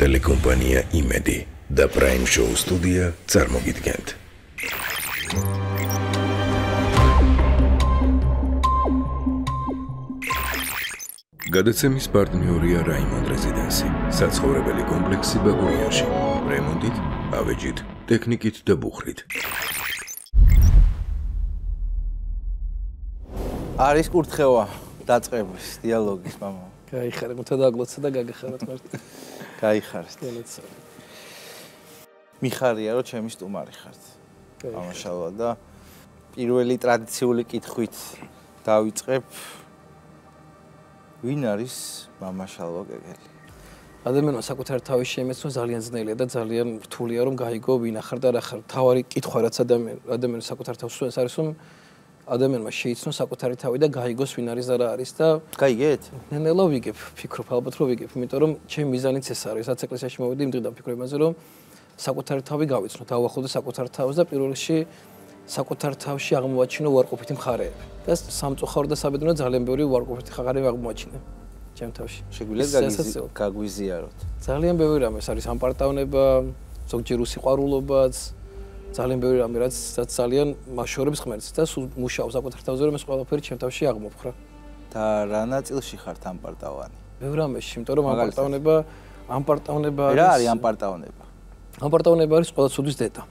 ტელეკომპანია იმედი და პრაიმ შოუ სტუდია წარმოგიდგენთ. გადაცემის პარტნიორია რაიმონდ რეზიდენსი, საცხოვრებელი კომპლექსი ბაგურიაში. რემონტით, ავეჯით, ტექნიკით და ბუხრით. არის კურთხევა დაწყების დიალოგის მამა. გაიხარე, მოთა დაგლოცა და გაგეხაროთ მარტო. გაიხარეთ. დიალოგცა. მიხარია რომ ჩემი სტუმარი ხართ. ამაშალა და პირველი ტრადიციული კითხვით დავიწყებ. ვინ არის მამაშალვა კეკელი? ადამიანმა საკუთარ თავის შეიმეცნო ძალიან ძნელია და ძალიან რთულია რომ გაიგო ვინ ახარ და რა ხარ. თავარი კითხვა რაც ადამიან ადამიანს საკუთარ თავს უს არის რომ ადამიანმა შეიცნო საკუთარი თავი და გაიგოს ვინ არის და რა არის და გაიგეთ? ნენელა ვიგებ, ფიქრობ ალბათ რომ ვიგებ, იმიტომ რომ ჩემი მიზანიც ეს არის, რაც ეკლესიაში მოვიდი იმ დღიდან ფიქრობ იმაზე რომ საკუთარი თავი გავიცნო, დავახოდე საკუთარ თავს და პირველ რიგში საკუთარ თავში აღმოაჩინო უარყოფითი მხარეები. და სამწუხარო და საბედნიერო ძალიან ბევრი უარყოფითი მხარეები აღმოაჩინე ჩემ თავში. შეგვიძლია გაგვიზიაროთ. ძალიან ბევრი რამე არის ამპარტავნება, ზოგჯერ უსიყვარულობაც, ძალიან ბევრი რამე რაც ძალიან მაშორებს ღმერთს და სულ მუშაობს საკუთარ თავზე რომ ეს ყველაფერი ჩემ თავში აღმოფხრა. და რა ნაწილში ხართ ამპარტავანი? ბევრ რამეში, იმიტომ რომ ამპარტავნება ამპარტავნება არის რა არის ამპარტავნება? ამპარტავნება არის ყველა ცოდვის დედა.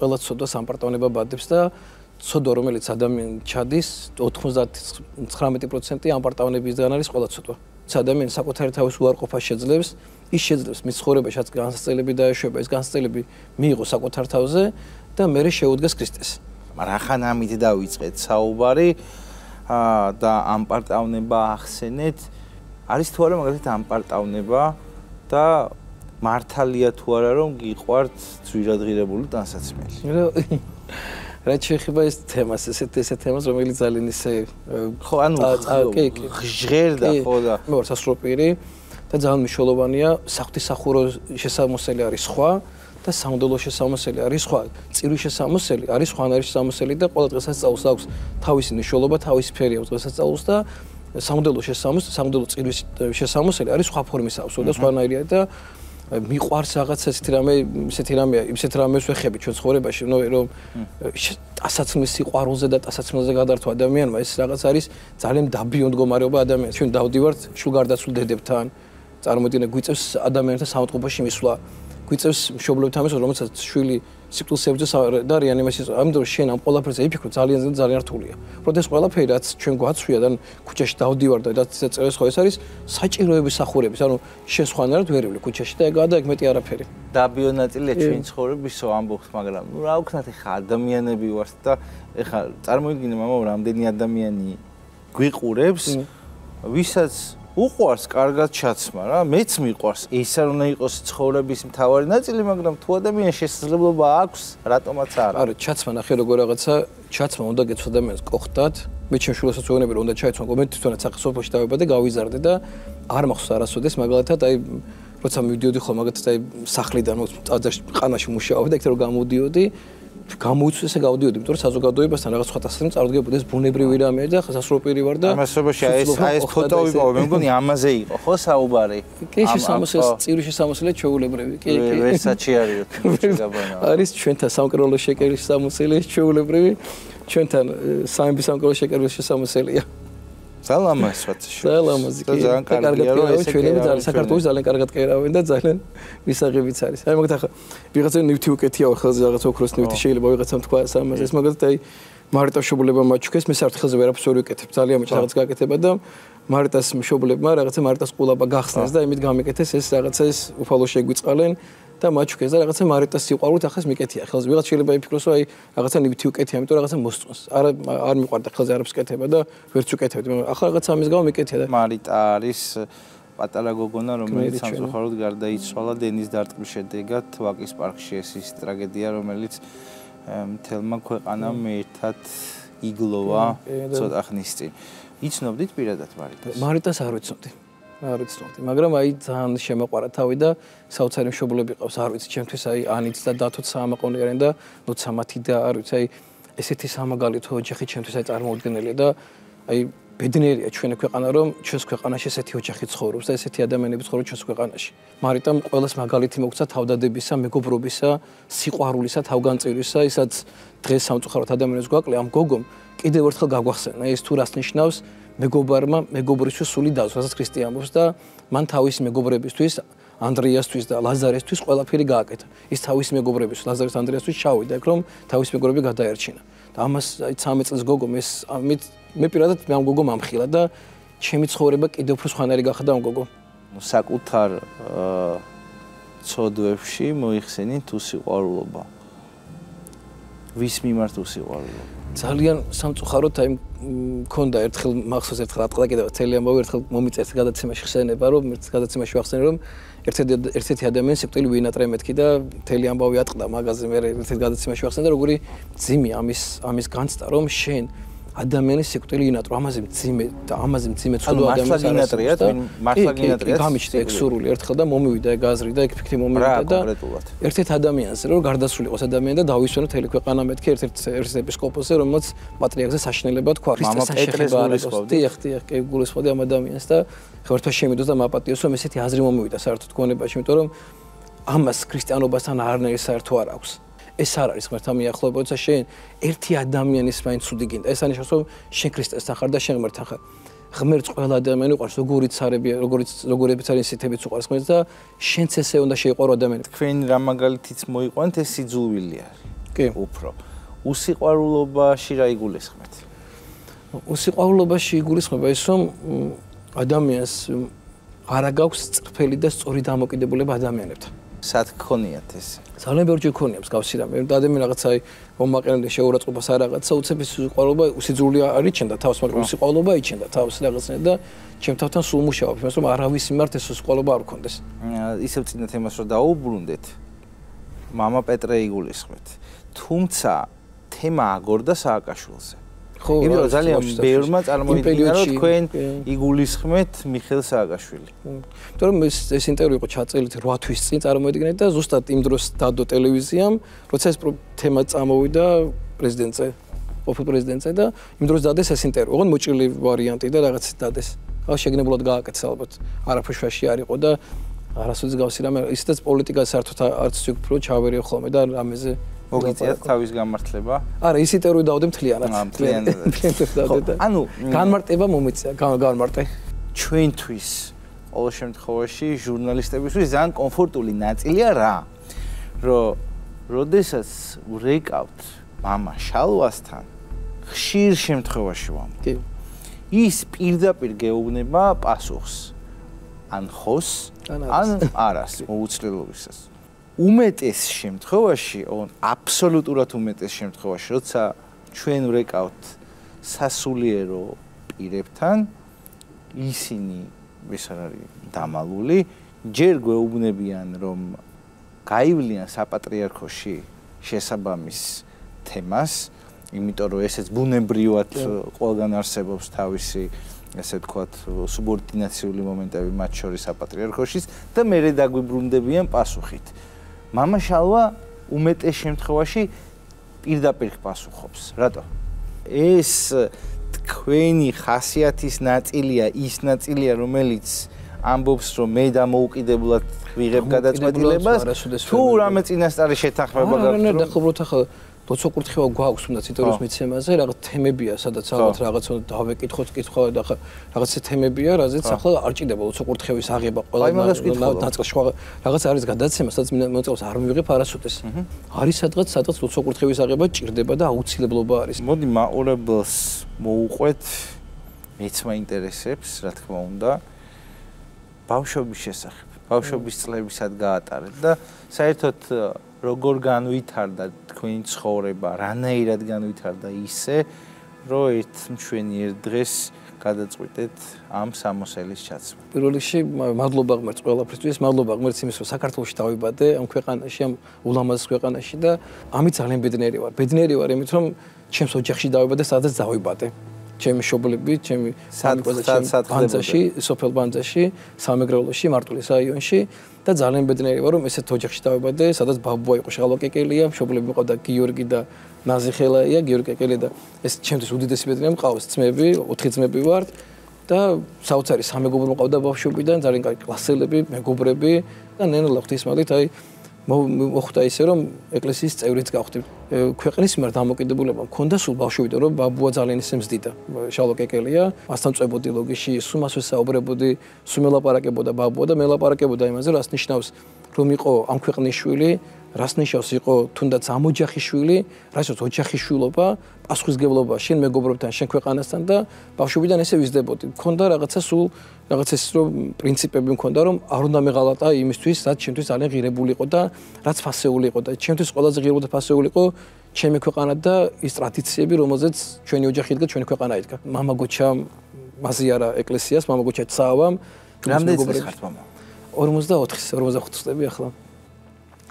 ყველა ცოდვა სამპარტავნება ბადებს და ცოდვა რომელიც ადამიანი ჩადის 99% ამპარტავნებისგან არის ყველა ცოდვა. ადამიანი საკუთარი თავის უარყოფას შეძლებს, ის შეძლებს მის ცხოვრებაშიც განსწელები დაეშვება, ეს განსწელები მიიღო საკუთარ თავზე და მეორე შეუდგეს ქრისტეს. მაგრამ ახან ამით დავიწყეთ საუბარი და ამპარტავნება ახსენეთ. არის თუ არა მაგალითად ამპარტავნება და მართალია თუ არა რომ გიყვართ ძვირადღირებული ტანსაცმელი. რა შეიძლება ეს თემას, ესეთ ესეთ თემას რომელიც ძალიან ისე ხო ანუ კი კი. ჟღერდა ხო და მე ვარ სასროპირი და ძალიან მნიშვნელოვანია საფთისახურო შესამოსელი არის სხვა და სამოდელო შესამოსელი არის სხვა, წირი შესამოსელი არის სხვანაირი შესამოსელი და ყველა დღესასწაულს აქვს თავისი მნიშვნელობა, თავისი ფერი აქვს დღესასწაულს და სამოდელო შესამოსელი, სამოდელო წირის შესამოსელი არის სხვა ფორმის აქვს და სხვანაირია და მიყვარს რაღაც ესეთი რამე, ესეთი რამე, ისეთ რამეს ვეხები ჩვენ ცხოვრებაში, ნუ რომ ტასაცმლის სიყვარულზე და ტასაცმლზე გადართვა ადამიანმა, ეს რაღაც არის ძალიან დაბიო მდგომარეობა ადამიანს. ჩვენ დავდივართ შულგარდაცულ დედებთან, წარმოიდგინე გვიწევს ადამიანთა სამწყობოში მისვლა. გვიწევს მშობლებთან ამას რომელსაც შვილი სიკვდილს ებრძვის და რეანიმაციის ამიტომ შენ ამ ყველაფერზე იფიქრო ძალიან ძალიან რთულია. უბრალოდ ეს ყველაფერი რაც ჩვენ გვაცვია და ქუჩაში დავდივარ და რაც წერეს ხო ეს არის საჭიროების სახურების ანუ შენ სხვანაირად ვერევლი ქუჩაში და ეგაა და ეგ მეტი არაფერი. დაბიონატილია ჩვენ ცხოვრებისო ამბობს მაგრამ ნუ რა ვქნათ ეხა ადამიანები ვართ და ეხა წარმოიდგინე მამა რამდენი ადამიანი გვიყურებს ვისაც უყვარს კარგად ჩაცმა რა, მეც მიყვარს. ის არ უნდა იყოს ცხოვრების მთავარი ნაწილი, მაგრამ თუ ადამიანს შესაძლებლობა აქვს, რატომაც არა. არა, ჩაცმა ნახე როგორ რაღაცა, ჩაცმა უნდა გეცვა ადამიანს კოხტად. მე ჩემ შულასაც ვეუბნები რომ უნდა ჩაიცვა, მე თვითონაც ახლა სოფოში დავებადე, გავიზარდე და არ მახსოვს არასოდეს, მაგალითად აი როცა მივდიოდი ხოლმე მაგალითად აი სახლიდან წაძაში ყანაში მუშაობდი და ეგ რომ გამოდიოდი, გამოუწვეს ესე გავდიოდი, იმიტომ რომ საზოგადოებასთან რაღაც სხვა დასწრება წარდგებოდეს ბუნებრივი რამე და სასროპირი ვარ და ამასობაში აი ეს აი ეს ფოტო ვიპოვე, მე მგონი ამაზე იყო, ხო საუბარი? კი, შესამოსელს, წირი შესამოსელი ჩვეულებრივი, კი, კი. ვერსაჩი არის გაბანა. არის ჩვენთან სამკროლო შეკერის შესამოსელი, ჩვეულებრივი, ჩვენთან სამების სამკროლო შეკერის შესამოსელია. სალამას ვაცში. სალამაზი კი. ძალიან კარგია რომ ჩვენები ძალიან საქართველოს ძალიან კარგად კერავენ და ძალიან მისაღებიც არის. აი მაგათ ახლა ვიღაცა ნივთი უკეთია ახლა რაღაც ოქროს ნივთი შეიძლება ვიღაცამ თქვა სამაზე. ეს მაგათ აი მარიტა შობლება მაჩუქეს მე საფრთხეზე ვერაფერს ვერ ვიკეთებ. ძალიან მეც რაღაც გაკეთება და მარიტას შობლებმა რაღაცა მარიტას ყულაბა გახსნეს და იმით გამეკეთეს ეს რაღაცა ეს უფალო შეგვიწყალენ. და მაჩუქეს და რაღაცა მარიტას სიყვარულით ახლა მიკეთია. ხელს ვიღაც შეიძლება იფიქროს, რომ აი რაღაცა ნივთი უკეთია, იმიტომ რაღაცა მოსწონს. არ არ მიყვარდა ხელს არაფერს კეთება და ვერც უკეთებდი, მაგრამ ახლა რაღაცა ამის გამო მიკეთია და მარიტა არის პატარა გოგონა, რომელიც სამწუხაროდ გარდაიცვალა დენის დარტყმის შედეგად ვაკის პარკში ეს ის ტრაგედია, რომელიც მთელმა ქვეყანამ ერთად იგლოვა ცოტა ხნის წინ. იცნობდით პირადად მარიტას? მარიტას არ ვიცნობდი. არ ვიცნობდი, მაგრამ აი ძალიან შემოყვარა თავი და საოცარი მშობლები ყავს, არ ვიცი, ჩემთვის აი ანიც და დათოც საამაყონიერენ და ნოცა მათი და არ ვიცი, აი ესეთი სამაგალითო ოჯახი ჩემთვის აი წარმოუდგენელია და აი ბედნიერია ჩვენი ქვეყანა, რომ ჩვენს ქვეყანაში ესეთი ოჯახი ცხოვრობს და ესეთი ადამიანები ცხოვრობს ჩვენს ქვეყანაში. მარიტამ ყოველს მაგალითი მოგცა თავდადებისა, მეგობრობისა, სიყვარულისა, თავგანწირვისა, ისაც დღეს სამწუხაროდ ადამიანებს გვაკლია ამ გოგომ კიდევ ერთხელ გაგვახსენა ეს თუ რას ნიშნავს მეგობარმა მეგობრისთვის სული დავს, რასაც ქრისტე ამბობს და მან თავის მეგობრებისთვის ანდრიასთვის და ლაზარესთვის ყველაფერი გააკეთა. ის თავის მეგობრებისთვის, ლაზარეს ანდრიასთვის ჩავიდა, ეგ რომ თავის მეგობრები გადაერჩინა. და ამას აი 13 წელს გოგომ ეს ამით მე პირადად მე ამ გოგომ ამხილა და ჩემი ცხოვრება კიდევ უფრო სხვანაირი გახდა ამ გოგომ. საკუთარ ცოდვებში მოიხსენი თუ სიყვარულობა. ვის მიმართ უსიყვარულობა? ძალიან სამწუხაროდ აი მქონდა ერთხელ მახსოვს ერთხელ ატყდა კიდევ თელი ამბავი ერთხელ მომიწერს გადაცემაში ხსენება რომ ერთ გადაცემაში ვახსენე რომ ერთ-ერთი ერთ-ერთი ადამიანი სიკვდილი ვინატრე მეთქი და თელი ამბავი ატყდა მაგაზე მე ერთ-ერთი გადაცემაში ვახსენე და როგორი ძიმი ამის ამის განცდა რომ შენ ადამიანის სიკვდილი ინატრო ამაზე მძიმე და ამაზე მძიმე ცუდო ადამიანს ინატრიათ? მართლა ინატრიათ გამიჩნდა ეგ სურვილი ერთხელ და მომივიდა ეგ აზრი და ეგ ფიქრი მომივიდა და ერთ-ერთ ადამიანს რომ გარდასულიყოს ადამიანი და დავისვენო თელი ქვეყანა მეთქი ერთ-ერთ ერთ ეპისკოპოსზე რომელიც პატრიარქზე საშინელება თქვა ქრისტეს საშეხება არის დიახ დიახ კი გულისხმოდი ამ ადამიანს და ხერთვა შემიდოს და მაპატიოს რომ ესეთი აზრი მომივიდა საერთოდ გონებაში იმიტომ რომ ამას ქრისტიანობასთან არნაირი საერთო არ აქვს ეს არ არის ღმერთთან მიახლოება, თორსა შენ ერთი ადამიანის მაინც ცუდი გინდა. ეს ანიშნავს, რომ შენ ქრისტესთან ხარ და შენ ღმერთთან ხარ. ღმერთს ყველა ადამიანი უყვარს, როგორიც არები, როგორიც როგორებიც არის სიტებიც უყვარს ღმერთს და შენც ესე უნდა შეიყვარო ადამიანი. თქვენ რა მაგალითიც მოიყვანთ ეს სიძულვილი არის. კი, უფრო. უსიყვარულობაში რა იგულისხმეთ? უსიყვარულობაში იგულისხმება ის, რომ ადამიანს არა გაქვს წრფელი და სწორი დამოკიდებულება ადამიანებთან. სად გქონიათ ეს? ძალიან ბევრი გქონია მსგავსი რამე. და ადამიანი რაღაცა მომაყენებელი შეურაცხყოფას არ რაღაცა უცებ ის სიყვარულობა უსიძული არიჩენდა თავს, მაგრამ სიყვარულობა იჩენდა თავს რაღაცნაირად და ჩემ თავთან სულ მუშაობ, იმას რომ არავის მიმართ ეს სიყვარულობა არ გქონდეს. ისევ წინა თემას რომ დაუბრუნდეთ. мама პეტრე იგულისხმეთ. თუმცა თემა აგორდა სააკაშვილზე. იმიტომ რომ ძალიან ბევრმა წარმოიდგინა რომ თქვენ იგულისხმეთ მიხელ სააკაშვილი. იმიტომ რომ ეს ეს ინტერვიუ იყო ჩაწერილი 8 თვის წინ წარმოიდგინეთ და ზუსტად იმ დროს დადო ტელევიზიამ, როცა ეს თემა წამოვიდა პრეზიდენტზე, ოფიციალ პრეზიდენტზე და იმ დროს დადეს ეს ინტერვიუ. ოღონდ მოჭრილი ვარიანტი და რაღაც დადეს. ახლა შეგნებულად გააკეთეს ალბათ. არაფერში არ იყო და არასოდეს გავსი რამე ისედაც პოლიტიკა საერთოდ არც უფრო ჩავერიო ხოლმე და რამეზე მოგიწიათ თავის გამართლება? არა, ის ინტერვიუ დავდე მთლიანად. მთლიანად. ანუ განმარტება მომიწია, განმარტე. ჩვენთვის ყოველ შემთხვევაში ჟურნალისტებისთვის ძალიან კომფორტული ნაწილია რა. რომ როდესაც ვრეკავთ мама შალვასთან ხშირ შემთხვევაში ვამ. კი. ის პირდაპირ გეუბნება პასუხს. ან ხოს, ან არას მოუცლელობისას. უმეტეს შემთხვევაში, ონ აბსოლუტურად უმეტეს შემთხვევაში, როცა ჩვენ ვრეკავთ სასულიერო პირებთან, ისინი ეს არის დამალული, ჯერ გვეუბნებიან, რომ გაივლიან საპატრიარქოში შესაბამის თემას, იმიტომ რომ ესეც ბუნებრივად ყველგან არსებობს თავისი ესე ვთქვათ, სუბორდინაციული მომენტები მათ შორის საპატრიარქოშიც და მეરે დაგვიბრუნდებიან პასუხით. მამაშალვა უმეტეს შემთხვევაში პირდაპირ პასუხობს. რატო? ეს თქვენი ხასიათის ნაწილია, ის ნაწილია, რომელიც ამბობს, რომ მე დამოუკიდებლად ვიღებ გადაწყვეტილებას, თუ რამე წინასწარი შეთანხმება გაქვს. არა, არა, დაახლოებით ახლა როცა კურთხევა გვაქვს უნდა ციტრუს მიცემაზე რაღაც თემებია სადაც ალბათ რაღაც უნდა დავეკითხოთ კითხვა და რაღაც თემებია რაზეც ახლა არ ჭირდება როცა კურთხევის აღება ყველა დაწყს სხვა რაღაც არის გადაცემა სადაც მოწევს არ მივიღებ არასოდეს. არის სადღაც სადღაც როცა კურთხევის აღება ჭირდება და აუცილებლობა არის. მოდი მაყურებელს მოუყვეთ მეც მაინტერესებს რა თქმა უნდა ბავშვობის შესახებ ბავშვობის წლებისად გაატარეთ და საერთოდ როგორ განვითარდა თქვენი ცხოვრება, რანაირად განვითარდა ისე, რომ ერთ მშვენიერ დღეს გადაწყვიტეთ ამ სამოსელის ჩაცმა. პირველ რიგში მადლობა ღმერთს ყველაფრისთვის, მადლობა ღმერთს იმის, რომ საქართველოში დავიბადე, ამ ქვეყანაში, ამ ულამაზეს ქვეყანაში და ამით ძალიან ბედნიერი ვარ. ბედნიერი ვარ იმით, რომ ჩემს ოჯახში დავიბადე, სადაც დავიბადე. ჩემი შობლები, ჩემი სად- სამი სად- სად ბანძაში, სოფელ ბანძაში, სამეგრელოში, მარტვილის რაიონში და ძალიან ბედნიერი ვარ, რომ ესეთ ოჯახში დავიბადე, სადაც ბაბუა იყო შალვა კეკელია, მშობლები ყავდა გიორგი და ნაზი ხელაია, გიორგი კეკელი და ეს ჩემთვის უდიდესი ბედნიერია მყავს ძმები, ოთხი ძმები ვართ და საოცარი სამეგობრო მყავდა ბავშვობიდან, ძალიან კარგი კლასელები, მეგობრები და ნენა ღვთისმადლით აი მო- მოხვდა ისე რომ ეკლესიის წევრიც გავხდი. ქვეყნის მიმართ დამოკიდებულება მქონდა სულ ბავშვობიდან რომ ბაბუა ძალიან ისე მზდიდა. შალო კეკელია, მასთან წვებოდი ლოგიში, სულ მას ვესაუბრებოდი, სულ მელაპარაკებოდა ბაბუა და მელაპარაკებოდა იმაზე, რას ნიშნავს რომ იყო ამ ქვეყნის შვილი, რას ნიშნავს იყო თუნდაც ამ ოჯახის შვილი, რას ნიშნავს ოჯახის შვილობა, პასუხისგებლობა შენ მეგობრებთან, შენ ქვეყანასთან და ბავშვობიდან ესე ვიზდებოდი. მქონდა რაღაცა სულ რაღაც ეს რომ პრინციპები მქონდა რომ არ უნდა მეღალატა იმისთვის, რაც ჩემთვის ძალიან ღირებული იყო და რაც ფასეული იყო და ჩემთვის ყველაზე ღირებული ფასეული იყო ჩემი ქვეყანა და ის ტრადიციები, რომელზეც ჩვენი ოჯახი იდგა, ჩვენი ქვეყანა იდგა. მამაგოჩა მაზიარა ეკლესიას, მამაგოჩა ცაავამ. რამდენი წელი ხართ მამა? 44-ის, 45 წლები ახლა.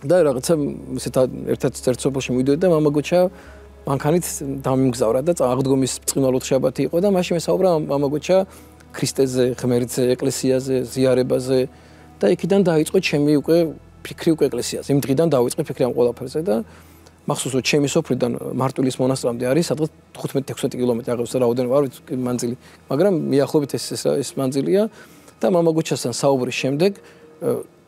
და რაღაცა ესეთ ერთად ერთსოფელში მივიდოდი და მამაგოჩა მანქანით დამიმგზავრა და აღდგომის წყინვალოთ შაბათი იყო და მაშინ მესაუბრა მამაგოჩა ქრისტეზე, ღმერთზე, ეკლესიაზე, ზიარებაზე და იქიდან დაიწყო ჩემი უკვე ფიქრი უკვე ეკლესიაზე. იმ დღიდან დავიწყე ფიქრი ამ ყველაფერზე და მახსოვსო ჩემი სოფლიდან მარტვილის მონასტრამდე არის სადღაც 15-16 კილომეტრი აღევს რაოდენ ვარ მანძილი, მაგრამ მიახლოებით ეს ეს მანძილია და მამაგოჩასთან საუბრის შემდეგ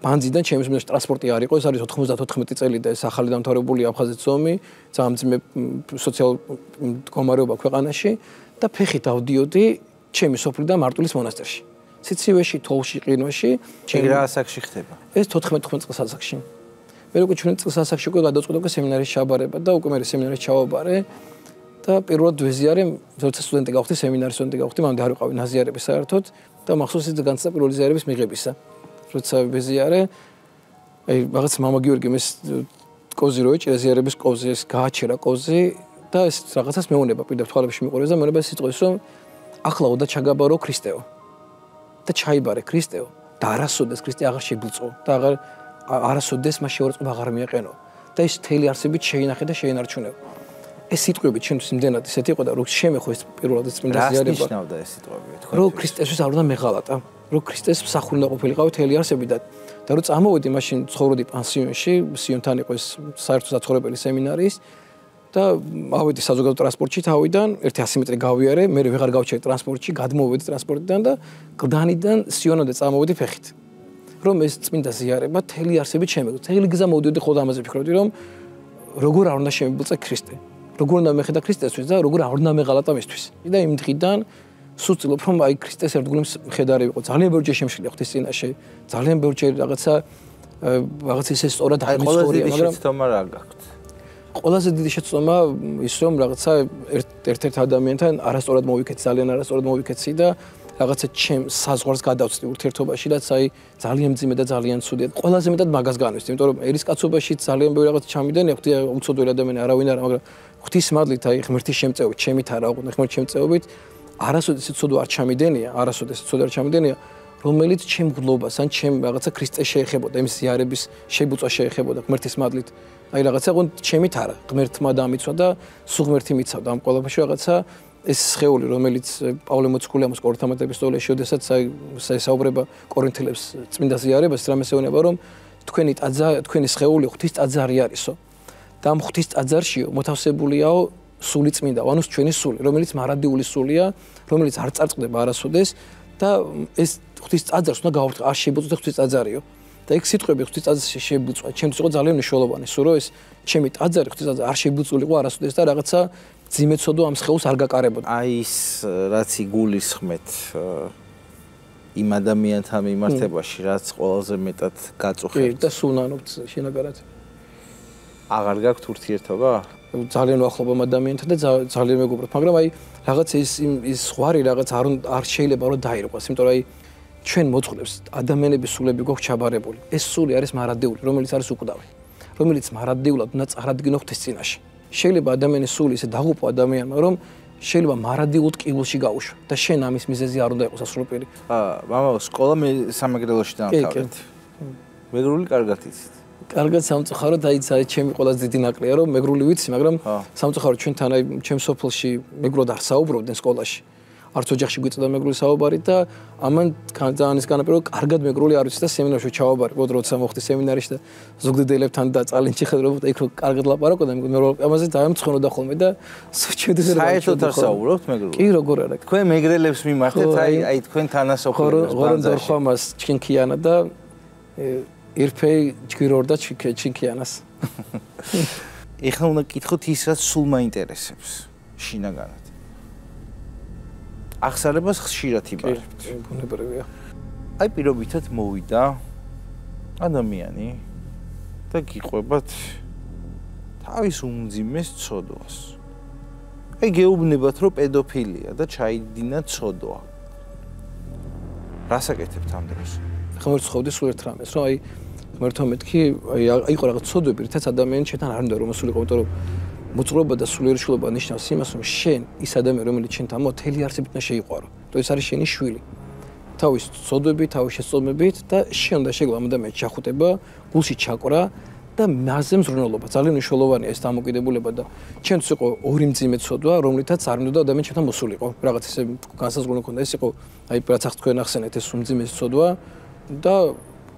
ბანძიდან ჩემს მიერ ტრანსპორტი არ იყო, ეს არის 94 წელი და ეს ახალი დამთავრებული აფხაზეთის ომი, ძალიან ძიმე სოციალურ მდგომარეობა ქვეყანაში და ფეხით ავდიოდი ჩემი სოფლიდან მარტვილის მონასტერში. ციცივეში, თოვლში, ყინვაში, ჩემი რა ასაკში ხდება? ეს 14-15 წლის ასაკში. მე უკვე 17 წლის ასაკში უკვე გადაწყვიტე უკვე სემინარიაში ჩაბარება და უკვე მე სემინარიაში ჩავაბარე და პირველად ვეზიარე, როცა სტუდენტი გავხდი, სემინარის სტუდენტი გავხდი, მამდე არ ვიყავი ნაზიარები საერთოდ და მახსოვს ის განცდა პირველი ზიარების მიღებისა. როცა ვეზიარე, აი რაღაც მამა გიორგი მეს კოზი როე ჭირაზიარების კოზი ეს გააჩერა კოზი და ეს რაღაცას მეუნება პირდაპირ თვალებში მიყურეს და მეუნება სიტყვის რომ ახლა უნდა ჩაგაბარო ქრისტეო. და ჩაიბარე ქრისტეო და არასოდეს ქრისტე აღარ შეგულწო და აღარ არასოდეს მას შეურწყვა აღარ მიეყენო და ის თელი არსებით შეინახე და შეინარჩუნე. ეს სიტყვები ჩვენთვის იმდენად ისეთი იყო და რო შემეხო ეს პირველად ეს წმინდა ზიარება. ზიარება. რა ნიშნავდა ეს სიტყვები თქვენ? რო ქრისტესთვის არ უნდა მეღალატა, რო ქრისტეს მსახური უნდა ყოფილიყავი თელი არსებით და და რო წამოვედი მაშინ ცხოვრობდი პანსიონში, სიონთან იყო ეს საერთო საცხოვრებელი სემინარიის და ავედი საზოგადო ტრანსპორტში თავიდან 100 მეტრი გავიარე, მე ვეღარ გავჩერდი ტრანსპორტში, გადმოვედი ტრანსპორტიდან და გლდანიდან სიონამდე წამოვედი ფეხით. რომ ეს წმინდა ზიარება თელი არსებით შემეგო. თელი გზა მოვიდოდი ხოლმე ამაზე ფიქრობდი რომ როგორ არ უნდა შემიბულწე ქრისტე. როგორ უნდა მეხედა ქრისტესთვის და როგორ არ უნდა მეღალატა მისთვის. და იმ დღიდან სუწილობ რომ აი ქრისტეს ერთგული მხედარი ვიყო. ძალიან ბევრი ჯერ შემშლი ღვთის წინაშე. ძალიან ბევრი ჯერ რაღაცა რაღაც ისე სწორად აღმიცხოვრია, მაგრამ შეცდომა რა გაქვთ? ყველაზე დიდი შეცდომა ის რომ რაღაცა ერთ-ერთ ადამიანთან არასწორად მოვიქეცი, ძალიან არასწორად მოვიქეცი და რაღაცა ჩემ საზღვარს გადავწდი ურთიერთობაში, რაც აი ძალიან მძიმე და ძალიან ცუდია. ყველაზე მეტად მაგას განვისდი, იმიტომ რომ ერისკაცობაში ძალიან ბევრი რაღაც ჩამიდენი, ხვდი უცოდველი ადამიანი არავინ არა, მაგრამ ღვთის მადლით აი ღმერთის შემწეობით, ჩემით არა, უკვე ღმერთის შემწეობით არასოდეს ცოდვა არ ჩამიდენია, არასოდეს ცოდვა არ ჩამიდენია, რომელიც ჩემ გლობას ან ჩემ რაღაცა ქრისტეს შეეხებოდა, იმის ზიარების შებუწვა შეეხებოდა ღმერთის მადლით. აი რაღაცა ყო ჩემით არა, ღმერთმა დამიცვა და სულ ღმერთი მიცავდა ამ ყველაფერში რაღაცა ეს სხეული, რომელიც პავლე მოციქულიამოს კორინთამდების სტოლეში, ოდესაც აი საუბრება კორინთელებს წმინდა ზიარებას, რამე შეუნება, რომ თქვენი ტაძა, თქვენი სხეული ღვთის ტაძარი არისო. და ამ ღვთის ტაძარშიო მოთავსებულიაო სული წმინდა, ანუ ჩვენი სული, რომელიც მარადიული სულია, რომელიც არ წარწყდება არასოდეს და ეს ღვთის ტაძარს უნდა გავარტყა, არ შეიბუწოს ღვთის ტაძარიო. და ეგ სიტყვები ღვთის ტაძარში შეიბუწვა, ჩემთვის იყო ძალიან მნიშვნელოვანი, სულ რომ ეს ჩემი ტაძარი ღვთის ტაძარი არ შეიბუწულიყო არასოდეს და რაღაცა ძიმეცოდო ამ სხეულს არ გაკარებოდა. აი ის რაც იგულისხმეთ იმ ადამიანთან მიმართებაში, რაც ყველაზე მეტად გაწუხებთ. კი, და სულნანობთ შინაგარად. აღარ გაქვთ ურთიერთობა? ძალიან უახლოა ადამიანთან და ძალიან მეგობრობთ, მაგრამ აი რაღაც ის ის ხვარი რაღაც არ არ შეიძლება რომ დაირღვას, იმიტომ რომ აი ჩვენ მოწყვლებს ადამიანების სულები გვაქვს ჩაბარებული. ეს სული არის მარადეული, რომელიც არის უკვდავი. რომელიც მარადეულად უნდა წარადგინო ღვთის წინაშე. შეიძლება ადამიანის სული ისე დაღუპო ადამიანმა, რომ შეიძლება მარადიულად კიბულში გაუშვა და შენ ამის მიზეზი არ უნდა იყოს ასრულპირი. აა, მამა, სკოლა მე სამეგრელოში დაამთავრეთ. მეგრული კარგად იცით. კარგად სამწუხაროდ აი საერთოდ ჩემი ყველაზე დიდი ნაკლია რომ მეგრული ვიცი, მაგრამ სამწუხაროდ ჩვენთან აი ჩემ სოფელში მეგრულად არ საუბრობდნენ სკოლაში. არც ოჯახში გვიწოდა მეგრული საუბარი და ამან ძალიან ის განაპირობა კარგად მეგრული არ ვიცი და სემინარში ჩავაბარი პოდ როცა მოხდი სემინარში და ზოგდებლებთან და წალენჩი ხედავ და იქ რო კარგად ლაპარაკობდა მე ამაზე ძალიან მცხონოდა ხოლმე და შედის რა საერთოდ არ საუბრობთ მეგრული? კი როგორ არა თქვენ მეგრელებს მიმართეთ აი აი თქვენ თანასოფლებს ბანძაში ხო ხომას ჩინკიანა და ერფეი ჯგირორ და ჩინკიანას ეხლა უნდა კითხოთ ის რაც სულ მაინტერესებს შინაგანად აღსარებას ხშირად იბარებთ. ბუნებრივია. აი პირობითად მოვიდა ადამიანი და გიყვებათ თავის უმძიმეს ცოდვას. აი გეუბნებათ რომ პედოფილია და ჩაიდინა ცოდვა. რასაკეთებთ ამ დროს? ხომ ვცხოვდი სულ ერთ რამეს, რომ აი მერთო მეთქი აი იყო რაღაც ცოდვები, რითაც ადამიანი შეთან არ უნდა რომ მოსულიყო, იმიტომ რომ მოწყობა და სულიერი შვილობა ნიშნავს იმას, რომ შენ ის ადამიანი, რომელიც შენთან მოთელი არსებით უნდა შეიყვარო. თუ ეს არის შენი შვილი. თავის წოდები, თავის შეცდომებით და შენ უნდა შეგლა ადამიანს ჩახუტება, გულში ჩაკვრა და მასზე მზრუნველობა. ძალიან მნიშვნელოვანია ეს დამოკიდებულება და ჩვენც იყო ორი მძიმე ცოდვა, რომლითაც არ უნდა ადამიანს შენთან მოსულიყო. რაღაც ესე განსაზღვრული ქონდა, ეს იყო აი რაც ახ თქვენ ახსენეთ ეს უმძიმე ცოდვა და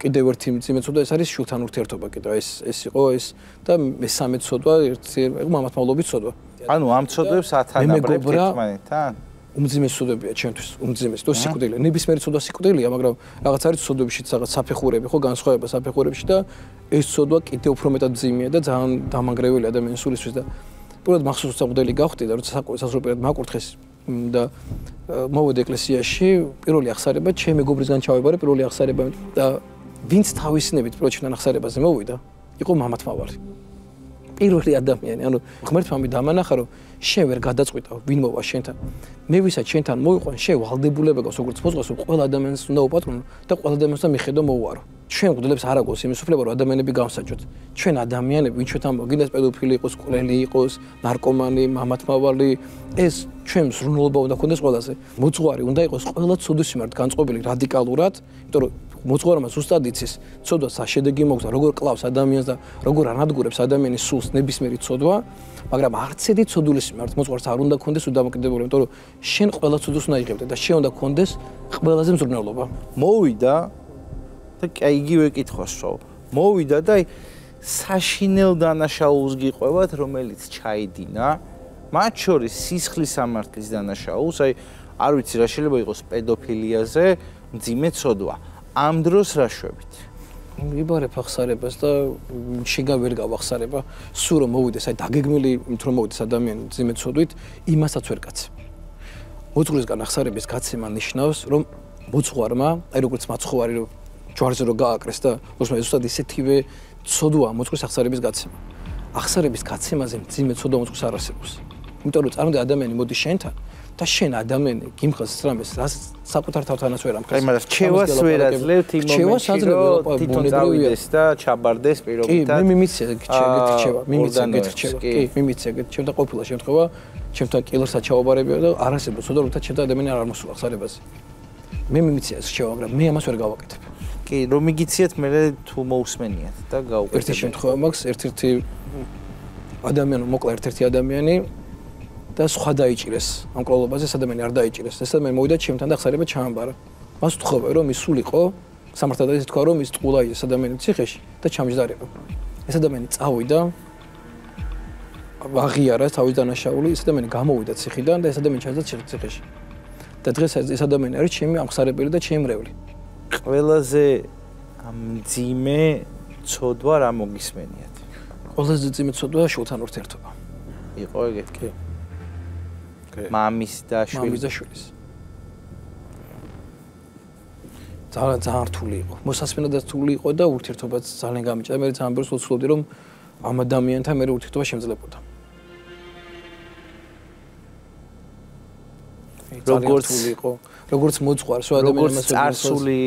კიდევ ერთი მძიმეცოდა ეს არის შულთან ურთიერთობა კიდევ. ეს ეს იყო ეს და მესამე ცოდვა ერთი მამათმავლობის ცოდვა ანუ ამ ცოდვებს ათანაბრებთ ერთმანეთთან უმძიმესოდებია ჩემთვის უმძიმეს თუ სიკვდილი ნებისმიერი ცოდვა სიკვდილია მაგრამ რაღაც არის ცოდვებშიც რაღაც საფეხურები ხო განსხვავება საფეხურებში და ეს ცოდვა კიდევ უფრო მეტად მძიმეა და ძალიან დამანგრეველი ადამიანის სულისთვის და პირველად მახსოვს საყდელი გავხდი და როცა საზრუპირად მაკურთხეს და მოვედი ეკლესიაში პირველი ახსარება ჩემი მეგობრისგან ჩავებარე პირველი ახსარება და ვინც თავისნებით პროჩნან ახსარებაზე მოვიდა, იყო მამათმავალი. პირველი ადამიანი, ანუ ღმერთმა მე დამანახა, რომ შენ ვერ გადაწყვიტა, ვინ მოვა შენთან. მე ვისაც შენთან მოიყვან, შენ ვალდებულება გაქვს, როგორც მოწყოს, რომ ყველა ადამიანს უნდა უპატრონო და ყველა ადამიანს და მიხედო მოუარო. ჩვენ გვდლებს არ აქვს იმის უფლება, რომ ადამიანები გავსაჯოთ. ჩვენ ადამიანები, ვინ ჩვენთან მოგინდეს პედოფილი იყოს, კვლელი იყოს, ნარკომანი, მამათმავალი, ეს ჩვენ ზრუნულობა უნდა ქონდეს ყველაზე. მოძღვარი უნდა იყოს ყველა ცუდის მიმართ განწყობილი რადიკალურად, იმიტომ რომ მოძღვარმა ზუსტად იცის ცოდვა საშედეგი მოგზა როგორ კლავს ადამიანს და როგორ ანადგურებს ადამიანის სულს ნებისმიერი ცოდვა მაგრამ არც ედი ცოდულის მიმართ მოძღვარს არ უნდა კონდეს უდამოკიდებული იმიტომ რომ შენ ყველა ცოდვას უნდა იღებდე და შენ უნდა კონდეს ყველაზე მზრუნველობა მოვიდა და კი იგივე კითხვასო მოვიდა და აი საშინელ დანაშაულს გიყვებათ რომელიც ჩაიდინა. მათ შორის სისხლის სამართლის დანაშაულს აი არ ვიცი რა შეიძლება იყოს პედოფილიაზე მძიმე ცოდვა ამ დროს რა შვებით? მიბარებ ახსარებას და შეგა ვერ გავახსარება, სულ რომ მოვიდეს, აი დაგეგმილი რომ მოვიდეს ადამიანი ძიმეცოდვით, იმასაც ვერ კაცე. მოძღვრისგან ახსარების გაცემა ნიშნავს, რომ მოძღვარმა, აი როგორც მაცხოვარი რომ ჯვარზე რო გააკრეს და უსმენ ზუსტად ისეთივე ცოდვა მოძღვრის ახსარების გაცემა. ახსარების გაცემაზე ძიმეცოდვა მოძღვრის არ არსებობს. იმიტომ რომ წარმოდე ადამიანი მოდის შენთან და შენ ადამიანი გიმხას რამეს რას საკუთარ თავთანაც ვერ ამხეს. აი მაგრამ ჩევას ვერ აძლევთ იმ მომენტში რომ თვითონ წავიდეს და ჩაბარდეს პირობითად. კი, მე მიმიცე გეჩევა, მიმიცე გეჩევა. კი, მიმიცე გეჩევა და ყოფილა შემთხვევა ჩემთან კილერსაც ჩაობარებია და არ არსებობს ოდო რომ თა ჩემთან ადამიანი არ მოსულა ხსარებაზე. მე მიმიცე ეს შევა, მაგრამ მე ამას ვერ გავაკეთებ. კი, რომ მიგიციეთ მე თუ მოусმენიათ და გაუკეთებთ. ერთი შემთხვევა მაქვს, ერთ-ერთი ადამიანი, მოკლა ერთ-ერთი ადამიანი და სხვა დაიჭირეს ამ კვლობაზე ადამიანი არ დაიჭირეს. ეს ადამიანი მოვიდა ჩემთან და ხსარება ჩაამბარა. მას ვთხოვე რომ ის სულიყო სამართალად ის თქვა რომ ის წყულა ის ადამიანი ციხეში და ჩამჯდარება. ეს ადამიანი წავიდა აღიარა თავის დანაშაული ეს ადამიანი გამოვიდა ციხიდან და ეს ადამიანი ჩაძდა ციხეში. და დღეს ეს ადამიანი არის ჩემი ამხსარებელი და ჩემი მრევლი ყველაზე მძიმე ცოდვა რა მოგისმენიათ? ყველაზე მძიმე ცოდვა შულთან ურთიერთობა. იყო ეგეთ კი მამის და შვილის. მამის და შვილის. ძალიან ძალიან რთული იყო. მოსასმენად რთული იყო და ურთიერთობაც ძალიან გამიჭირდა. მე ძალიან ბევრს ვცდილობდი რომ ამ ადამიანთან მე ურთიერთობა შემძლებოდა. როგორც იყო, როგორც მოძღვარს, ადამიანს როგორც წარსული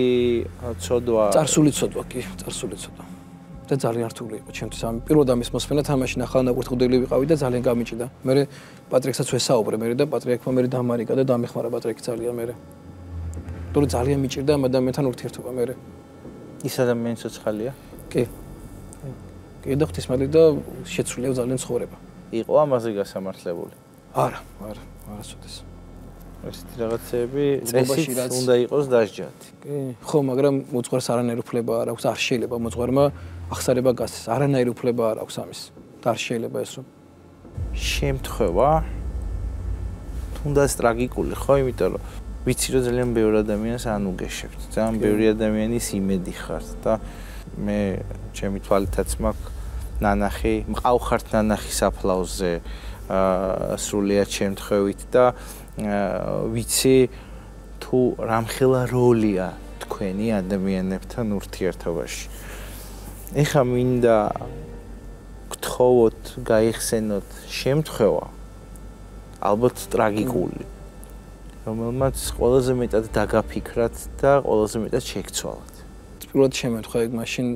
ცოდვა. წარსული ცოდვა კი, წარსული ცოდვა. და ძალიან რთული იყო ჩემთვის ამ პირველად ამის მოსმენა თამაში ნახალ ნაკურთხუდელი ვიყავი და ძალიან გამიჭდა. მე პატრიკსაც ვესაუბრე მე და პატრიკმა მე დამარიკა და დამეხმარა პატრიკი ძალიან მე. თორე ძალიან მიჭირდა ამ ადამიანთან ურთიერთობა მე. ის ადამიანი ცოცხალია? კი. კიდე ღვთისმადლი და შეცვლილია ძალიან ცხოვრება. იყო ამაზე გასამართლებული. არა, არა, არასოდეს. ესეთი რაღაცები წესით უნდა იყოს დასჯათი. კი, ხო, მაგრამ მოძღვარს არანაირი უფლება არ აქვს, არ შეიძლება მოძღვარმა ახსარება გასცეს, არანაირი უფლება არ აქვს ამის. და არ შეიძლება ეს რომ შემთხვევა თუნდაც ტრაგიკული ხო, იმიტომ რომ ვიცი რომ ძალიან ბევრი ადამიანს ანუგეშებთ. ძალიან ბევრი ადამიანის იმედი ხართ და მე ჩემი თვალითაც მაქვს ნანახი, მყავხართ ნანახი საფლავზე აა სრულიად შემთხვევით და ვიცი თუ რამხელა როლია თქვენი ადამიანებთან ურთიერთობაში. ეხა მინდა გთხოვოთ, გაიხსენოთ შემთხვევა ალბათ ტრაგიკული. რომელმაც ყველაზე მეტად დაგაფიქრათ და ყველაზე მეტად შეგცვალათ. პირველად შემეთქვა ეგ მაშინ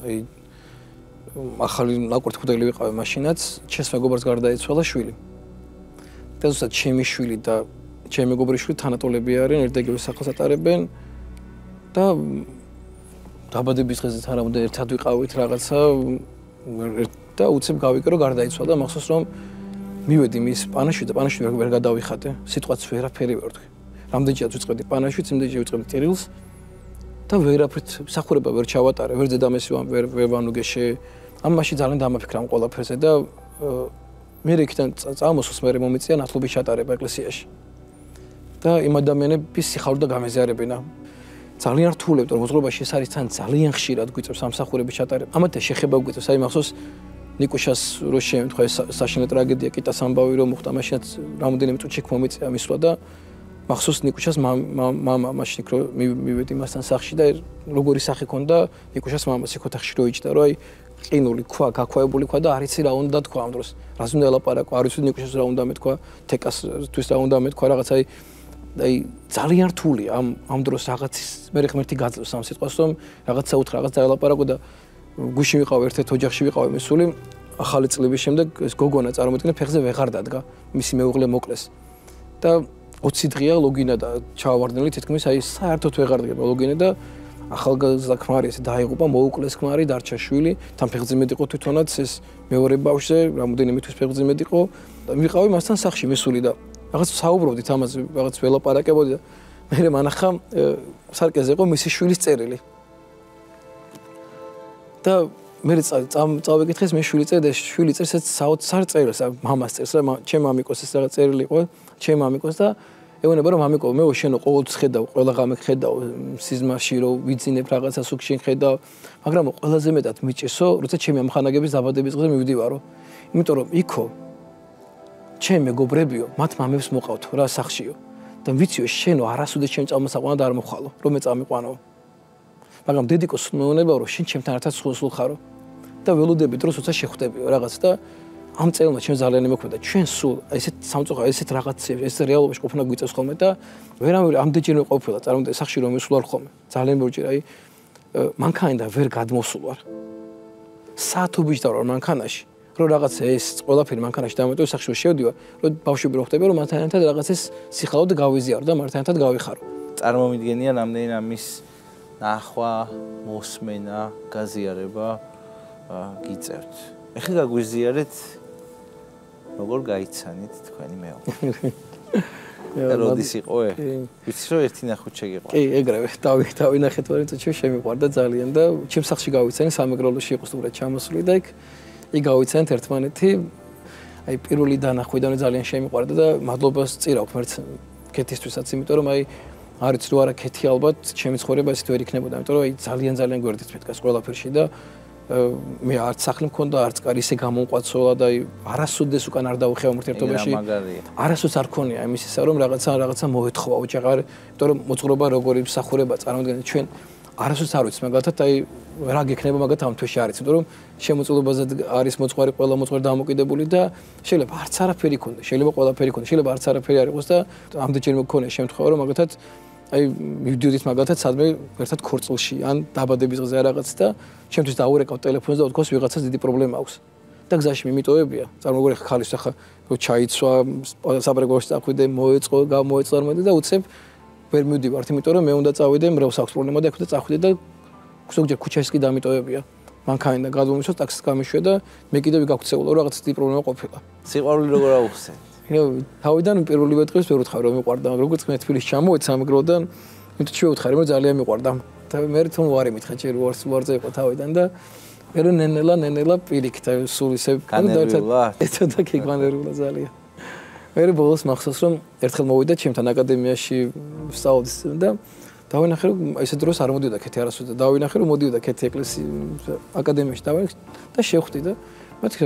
აი ახალი ნაკვეთქუდელი ვიყავი მაშინაც, ჩემს მეგობრს გარდაიცვალა შვილი. და ზუსტად ჩემი შვილი და ჩემი მეგობრის შვილი თანატოლები არიან, ერთდაგივე სახელს ატარებენ და დაბადების დღეზე თანამდე ერთად ვიყავით რაღაცა და უცებ გავიკე რომ გარდაიცვალა, მახსოვს რომ მივედი მის პანაშვი და პანაშვი ვერ გადავიხატე, სიტყვაც ვერაფერი ვერ ვთქვი. რამდენჯერაც ვიწყებდი პანაშვით, იმდენჯერ ვიწყებდი ტირილს და ვერაფრით სახურება ვერ ჩავატარე, ვერ ზედამესი ვერ ვერ ვანუგეშე, ამაში ძალიან დამაფიქრა ამ ყველაფერზე და მე რიქიდან წამოსულს მე მომიწია ნათლობის ჩატარება ეკლესიაში. და იმ ადამიანების სიხარულს და გამეზიარებინა. ძალიან რთულებ, რომ მოძღვრობაში ეს არის თან ძალიან ხშირად გვიწევს სამსახურების ჩატარება. ამათ შეხება გვიწევს, აი მახსოვს ნიკუშას რო შემთხვევა საშინო ტრაგედია კიტას ამბავი რომ მოხდა მაშინაც რამოდენიმე წუთში მომიწია მისვლა და მახსოვს ნიკუშას მამა მაშინ რო მივედი მასთან სახში და როგორი სახე ქონდა ნიკუშას მამას იქ ოთახში რო იჭდა რომ აი ყინული ქვა, გაქვეებული ქვა და არიცი რა უნდა თქვა ამ დროს. რას უნდა ელაპარაკო, არ ვიცი ნიკუშას რა უნდა მეთქვა, თეკას თვის რა უნდა მეთქვა რაღაცა აი აი ძალიან რთული ამ ამ დროს რაღაცის მე ღმერთი გაძლევს ამ სიტყვას რომ რაღაცა უთხრა, რაღაცა ელაპარაკო და გუში ვიყავ ერთ-ერთ ოჯახში ვიყავ მისული ახალი წლების შემდეგ ეს გოგონა წარმოიდგინე ფეხზე ვეღარ დადგა მისი მეუღლე მოკლეს. და 20 დღეა ლოგინა და ჩავარდნილი თითქმის აი საერთოდ ვეღარ დგება ლოგინა და ახალგაზრდა ქმარი ესე დაიღუპა, მოუკლეს ქმარი, დარჩა შვილი, თან ფეხძიმედ იყო თვითონაც ეს მეორე ბავშვზე, რამოდენიმე თვის ფეხძიმედ იყო და მიყავი მასთან სახში მისული და რაღაც საუბრობდით ამაზე, რაღაც ველაპარაკებოდი და მე მანახა სარკეზე იყო მისი შვილის წერილი. და მე წავეკითხეს მე შვილი წერდა, შვილი წერს ეს საოცარ წერილს, მამას წერს რა, ჩემ მამიკოს ეს რაღაც წერილი იყო, ჩემ მამიკოს და ეუბნება რომ ამიკო მე შენო ყოველთვის ხედავ ყველა ღამე ხედავ სიზმარში რომ ვიძინებ რაღაცას უკშინ ხედავ მაგრამ ყველაზე მეტად მიჭესო როცა ჩემი ამხანაგების დაბადების დღეზე მივდივარო იმიტომ რომ იქო ჩემი მეგობრებიო მათ მამებს მოყავთ რა სახშიო. და ვიციო შენო არასოდეს ჩემ წამოსაყვანა და არ მოხვალო რომ მე წამიყვანო. მაგრამ დედიკოს მეუნება რომ შენ ჩემთან ერთად სულ სულ ხარო. და ველოდები დროს როცა შეხვდებიო რაღაც და ამ წელმა ჩვენ ძალიან იმოქმედა ჩვენ სულ ესეთ სამწუხაროდ ესეთ რაღაცებს ეს რეალობაში ყოფნა გვიწევს ხოლმე და ვერავინ ამდენჯერმე ყოფილა წარმოვიდგინე სახში რომ ისულ არ ხოლმე. ძალიან ბევრჯერ აი მანქანიდან ვერ გადმოსულ ვარ საათობით და ვარ მანქანაში რომ რაღაც ეს ყველაფერი მანქანაში დამეტო სახში შევდივარ რომ ბავშვები რო ხდება რომ მათთან ერთად რაღაცეს სიხალოდ გავიზიარო და მათთან ერთად გავიხარო წარმოვიდგენია რამდენი ამის ნახვა მოსმენა გაზიარება გიწევთ ეხლა გაგვიზიარეთ როგორ გაიცანით თქვენი მეო? როდის იყო ე? ვიცი რომ ერთი ნახოთ შეგიყვა. კი, ეგრევე. დავი დავინახეთ ვარ წუთში შემიყვარდა ძალიან და ჩემს სახში გავიცანი სამეგროლოში იყო სტუმრად ჩამოსული და იქ იქ გავიცანეთ ერთმანეთი. აი პირველი დანახვიდან ძალიან შემიყვარდა და მადლობას წირავ ღმერთს კეთისთვისაც, იმიტომ რომ აი არც რო არა კეთი ალბათ ჩემი ცხოვრება ისეთ ვერ იქნებოდა, იმიტომ რომ აი ძალიან ძალიან გვერდით მეთქას ყველაფერში და მე არც სახლი მქონდა, არც კარი ისე გამონყვაცოლა და არასოდეს უკან არ დავხევა მურთერთობაში. არასოდეს არ ქონია იმის ისა რომ რაღაცა რაღაცა მოეთხოვა ოჯახარ, იმიტომ რომ მოწყრობა როგორი მსახურება წარმოადგენს ჩვენ არასოდეს არ ვიცი მაგალითად აი რა გექნება მაგათ ამ თვეში არის, იმიტომ რომ შემოწულებაზე არის მოწყარი ყველა მოწყარი დამოკიდებული და შეიძლება არც არაფერი ქონდა, შეიძლება ყველაფერი ქონდა, შეიძლება არც არაფერი არ იყოს და ამდენჯერ მქონია შემთხვევა რომ მაგათაც აი მივდიოდით მაგალითად სადმე ერთად ქორწილში ან დაბადების დღეზე რაღაც და ჩემთვის დაურეკავ ტელეფონს და ვთქოს ვიღაცას დიდი პრობლემა აქვს. და გზაში მიმიტოებია წარმოგიდგენ ხალის ახლა რო ჩაიცვა საბრეგოში წახვიდე მოეწყო გამოეწარმოდი და უცებ ვერ მივდივართ, იმიტომ რომ მე უნდა წავიდე, მრევლს აქვს პრობლემა და ექვედა წახვიდე და ზოგჯერ ქუჩაში კი დამიტოვებია. მანქანა გადმომიშოს, ტაქსის გამოშვე და მე კიდე ვიგაქცეულო, რაღაც დიდი პრობლემა ყოფილა. სიყვარული როგორ აუხსენეთ? ნუ თავიდან პირველივე დღეს ვერ ვთხოვ რომ მიყვარდა, როგორც მე თბილისში ჩამოვეც სამგროდან, იმიტომ ჩვენ ვთხოვ რომ ძალიან მიყვარდა. და მე თვითონ ვარ იმითხა, ჯერ ვარ ვარზე იყო თავიდან და მე ნენელა ნენელა პირიქით, სულ ისე გადაერთად. ეცოდა კი განერვლა ძალიან. მე ბოლოს მახსოვს რომ ერთხელ მოვიდა ჩემთან აკადემიაში ვსწავლობდი და დავინახე რომ ესე დროს არ მოდიოდა ქეთი არასოდეს და დავინახე რომ მოდიოდა ქეთი ეკლესიის აკადემიაში დავინახე და შევხვდი და მეთქი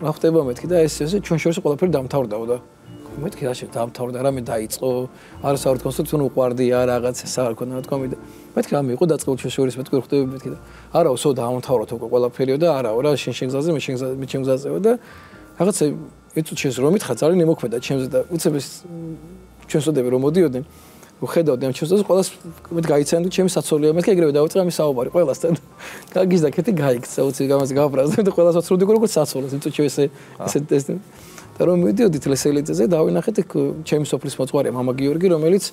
რა ხდება მეთქი და ეს ესე ჩვენ შორის ყველაფერი დამთავრდაო და მეთქი რა შეიძლება დამთავრდა რა მე დაიწყო არ საერთოდ თუნ უყვარდი რა რაღაც ესა არ ქონდა რა თქმა უნდა. მეთქი რა მიიღო დაწყებულ ჩვენ შორის მეთქი რა ხდება მეთქი და არაო სო დაამთავროთ უკვე ყველაფერიო და არაო რა შენ შენ გზაზე მე შენ გზაზე მე შენ გზაზეო და რაღაცა ეცუ ჩემს რომ მითხა ძალიან იმოქმედა ჩემზე და უცებ ეს ჩვენ სოდები რომ მოდიოდნენ ვხედავდი ამ ჩემს ყველას მე გაიცანი თუ ჩემი საცოლია მე ეგრევე დავიწყე ამის საუბარი ყველასთან. გაგიზდა კეთი გაიქცა უცი გამას გავფრაზდა და ყველას ვაცრუდი როგორც საცოლეს იმიტომ че ესე ესე ტესტი და რომ მივიდიოდი თლესელიძეზე დავინახეთ ჩემი სოფლის მოწყარია მამა გიორგი რომელიც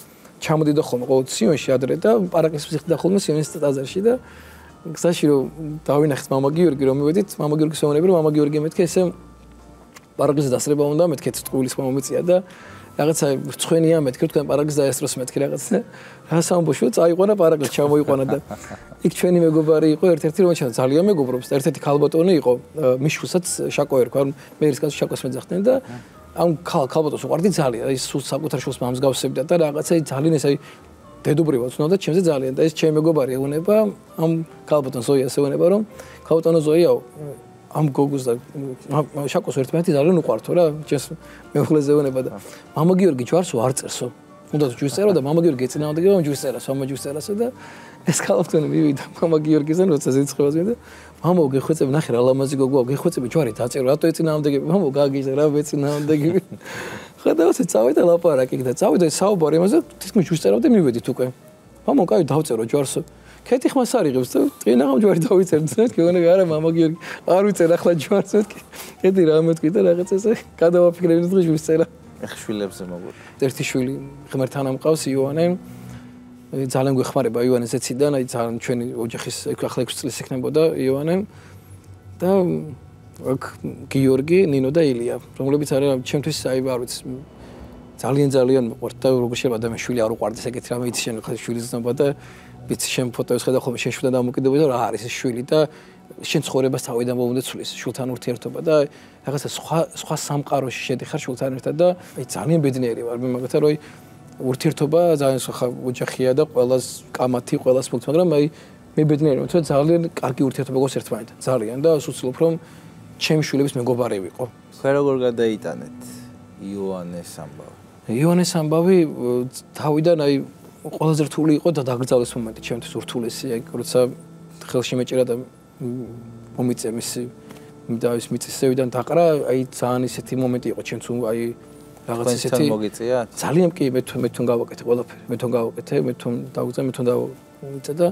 ჩამოდიდა ხოლმე ყოველ სიონში ადრე და პარაკის ფსიხდა ხოლმე სიონის ტაძარში და გზაში რომ დავინახეთ მამა გიორგი რომ მივედით მამა გიორგის მომნები რომ მამა გიორგი მეთქე ესე პარაკის დასრება უნდა მეთქე წყვილის მომიწია და რაღაცა რცხვენია მეთქი თქვენ პარაგის დაესწროს მეთქი რაღაცა. რა სამბოშო წაიყვანა პარაგის ჩამოიყვანა და იქ ჩვენი მეგობარი იყო ერთ-ერთი რომელსაც ძალიან მეგობრობს ერთ-ერთი ქალბატონი იყო მიშუსაც შაკო ერქვა მე ის კაცს შაკოს მეძახდნენ და ამ ქალბატონს უყარდი ძალიან ის სულ საკუთარ შულს მამს გავსებდა და რაღაცა ძალიან ეს აი დედობრივად ცნობდა ჩემზე ძალიან და ეს ჩემი მეგობარი ეუნება ამ ქალბატონს ზოიას ეუნება რომ ქალბატონო ზოიაო ამ გოგოს და შაკოს ერთმანეთი ძალიან უყვართო რა ჯეს მეუღლეზე ვენება და მამა გიორგი ჯვარსო არ წერსო. უნდა ჯვის წერო და მამა გიორგი ეცინაოდა რომ ჯვის წერას მამა ჯვის წერასო და ეს კალოფტონი მივიდა მამა გიორგიზან როცა ზეცხებას მივიდა მამა გეხვეწები ნახე რა ლამაზი გოგოა გეხვეწები ჯვარი დაწერო რატო ეცინაოდები მამა გაგიჟე რა ეცინაოდები ხედავთ წავიდა ლაპარაკი და წავიდა საუბარი იმაზე თითქმის ჯვის წერავდი მივედით უკვე მამა კაი დავწერო ჯვარსო ქეთი ხმას არიღებს და ტყინა ხომ ჯვარი დავიწერთ ზეთ გეუბნები არა მამა გიორგი არ ვიწერ ახლა ჯვარს ზეთ ქეთი რა მეთქვი და რაღაც ესე გადავაფიქრებინე დღეს ვისწერა ეხშვილებზე მოგულ ერთი შვილი ღმერთთან ამყავს იოანე. ძალიან გვეხმარება იოანე ზეციდან აი ძალიან ჩვენი ოჯახის ახლა 6 წლის იქნებოდა იოანე. და აქ გიორგი ნინო და ილია რომლებიც არის ჩემთვის აი არ ვიცი ძალიან ძალიან მოყვართ და როგორ შეიძლება ადამიანს შვილი არ უყვარდეს ეგეთი რამე იცი შენ ხა შვილის ზნობა და ვიცი შენ ფოტოებს ხედავ ხოლმე შენ შვილთან დამოკიდებული და რა არის ეს შვილი და შენ ცხოვრებას თავიდან მომუნდა ცulis შვილთან ურთიერთობა და რაღაცა სხვა სხვა სამყაროში შედიხარ შვილთან ერთად და აი ძალიან ბედნიერი ვარ მე მაგათა რომ აი ურთიერთობა ძალიან სხვა ოჯახია და ყოველას კამათი ყოველას მოგწ მაგრამ აი მე ბედნიერი ვარ თორე ძალიან კარგი ურთიერთობა გოს ერთმანეთთან ძალიან და სულცილობ რომ ჩემი შვილების მეგობარი ვიყო. ხე როგორ გადაიტანეთ იოანეს ამბავი? იოანეს ამბავი თავიდან აი ყველაზე რთული იყო და დაგრძალეს მომენტი ჩემთვის რთულესი აი როცა ხელში მეჭერა და მომიწე მისი და ის მიწისევიდან დაყრა აი ძალიან ისეთი მომენტი იყო ჩემს აი რაღაც ისეთი მოგიწია? ძალიან კი მე მე თვითონ გავაკეთე ყველაფერი მე თვითონ გავაკეთე მე თვითონ დავუძე მე თვითონ დავუძე და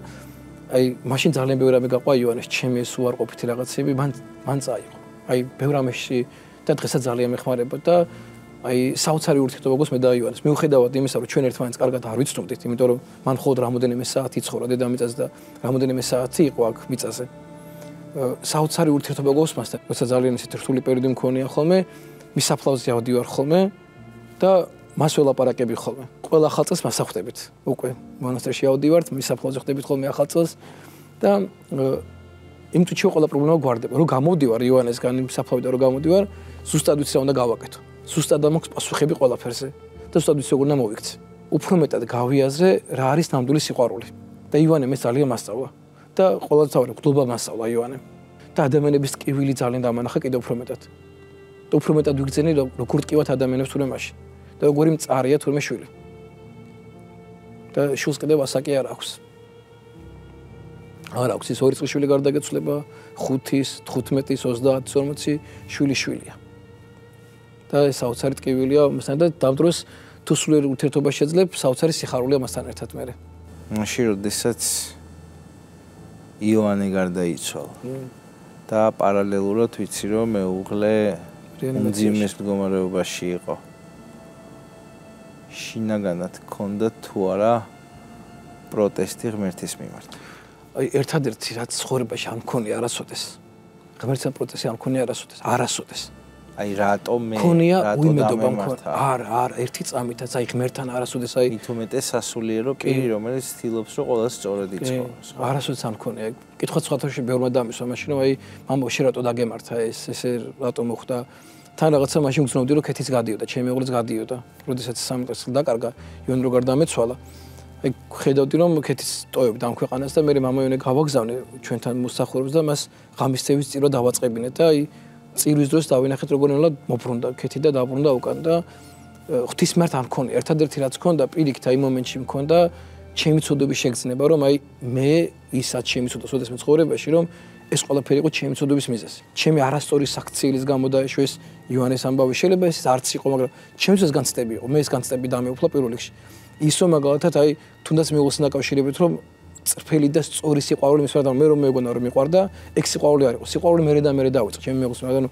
აი მაშინ ძალიან ბევრი რამე გაყვა იოანეს ჩემი ეს უარყოფითი რაღაცები მან მან წაიღო. აი ბევრი რამეში და დღესაც ძალიან მეხმარება და აი საოცარი ურთიერთობა გქოს მე და იოანეს. მიუხედავად იმისა, რომ ჩვენ ერთმანეთს კარგად არ ვიცნობდით, იმიტომ რომ მან ხოლმე რამოდენიმე საათი ცხოვრა დედამიწაზე და რამოდენიმე საათი იყო აქ მიწაზე. საოცარი ურთიერთობა გქოს მასთან. როცა ძალიან ისეთი რთული პერიოდი მქონია ხოლმე, მის საფლავზე ავდივარ ხოლმე და მას ველაპარაკები ხოლმე. ყველა ხალხს მასახვდებით. უკვე მონასტერში ავდივართ, მის საფლავზე ხდებით ხოლმე ახალ წელს და იმ თუჩი ყველა პრობლემა გვარდება. რომ გამოვდივარ იოანესგან იმ საფლავიდან რომ გამოვდივარ, ზუსტად ვიცი რა უნდა გავაკეთო. ზუსტად ამოქს პასუხები ყველაფერზე და ზუსტად ვიცი როგორ უნდა მოვიქცე. უფრო მეტად გავიაზრე რა არის ნამდვილი სიყვარული. და ივანე მე ძალიან მასწავლა და ყოველწავრი გლობა მასწავლა ივანე. და ადამიანების ტკივილი ძალიან დამანახა კიდევ უფრო მეტად. და უფრო მეტად ვიგრძენი როგორ ტკივათ ადამიანებს თურმე მაშინ. და როგორი მწარია თურმე შვილი. და შულს კიდევ ასაკი არ აქვს. არ აქვს ის ორი წლის შვილი გარდაგეცვლება 5-ის, 15-ის, 30-ის, 40-ის შვილი შვილია. და ეს საოცარი ტკივილია მასთან და დამდროს თუ სულიერ ურთიერთობა შეძლებ, საოცარი სიხარულია მასთან ერთად მე. მაშინ როდესაც იოანე გარდაიცვალა და პარალელურად ვიცი რომ მეუღლე ძიმეს მდგომარეობაში იყო. შინაგანად ქონდა თუ არა პროტესტი ღმერთის მიმართ. აი ერთადერთი რაც ცხოვრებაში არ მქონია არასოდეს. ღმერთთან პროცესი არ მქონია არასოდეს, არასოდეს. აი რატომ მე რატო უიმედობა დამემართა? არა, არა, ერთი წამითაც აი ღმერთთან არასოდეს აი მით უმეტეს სასულიერო პირი რომელიც ცდილობს რომ ყოველს სწორად ხო? არასოდეს არ მქონია. კითხვა სხვათაშორისო ბევრმა დამისვა მაშინ რომ აი მამო შე რატო დაგემართა ეს ესე რატო მოხდა? თან რაღაცა მაშინ გძნობდი რომ ქეთიც გადიოდა, ჩემი ოღონდ გადიოდა. როდესაც 13 წელი დაკარგა, იონ როგორ დამეცვალა. აი ხედავდი რომ ქეთის ტოებდა ამ ქვეყანას და მე მამაიონე გავაგზავნე ჩვენთან მოსახურებს და მას ღამისწევის წირო დავაწყებინე და აი წირვის დროს დავინახეთ როგორ ნელა მობრუნდა ქეთი და დაბრუნდა უკან და ღვთისმერთ არ მქონი ერთადერთი რაც მქონდა პირიქით აი მომენტში მქონდა ჩემი ცოდობის შეგრძნება რომ აი მე ისაც ჩემი ცოდა სოდეს მე ცხოვრებაში რომ ეს ყველაფერი იყო ჩემი ცოდობის მიზეზი. ჩემი არასწორი საქციელის გამო დაეშვეს იოანეს ამბავი. შეიძლება ეს არც იყო, მაგრამ ჩემი ცოდას განცდები იყო. მე ეს განცდები დამეუფლა პირველ რიგში. ისო მაგალითად აი თუნდაც მეუღლესთან დაკავშირებით რომ წრფელი და სწორი სიყვარული მის ვარდან მე რომ მეგონა რომ მიყვარდა ეგ სიყვარული არ იყო. სიყვარული მე და მე დავიწყე ჩემი მეუღლის მაგრამ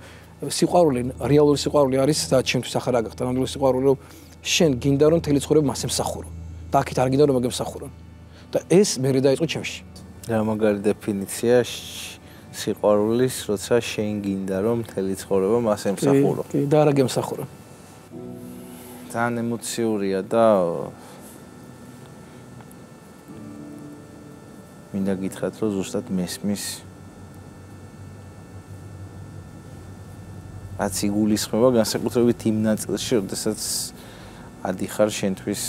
სიყვარული რეალური სიყვარული არის და ჩემთვის ახლა რა გახდა. ნამდვილი სიყვარული რომ შენ გინდა რომ თელი ცხოვრება მასე მსახურო და აქეთ არ გინდა რომ მაგე მსახურო და ეს მე დაიწყო ჩემში. რა მაგარი დეფინიცია სიყვარულის როცა შენ გინდა რომ თელი ცხოვრება მასე მსახურო კი და რა გემსახურო ძალიან ემოციურია და მინდა გითხრათ, რომ ზუსტად მესმის რაც იგულისხმება განსაკუთრებით იმ ნაწილში, როდესაც ადიხარ შენთვის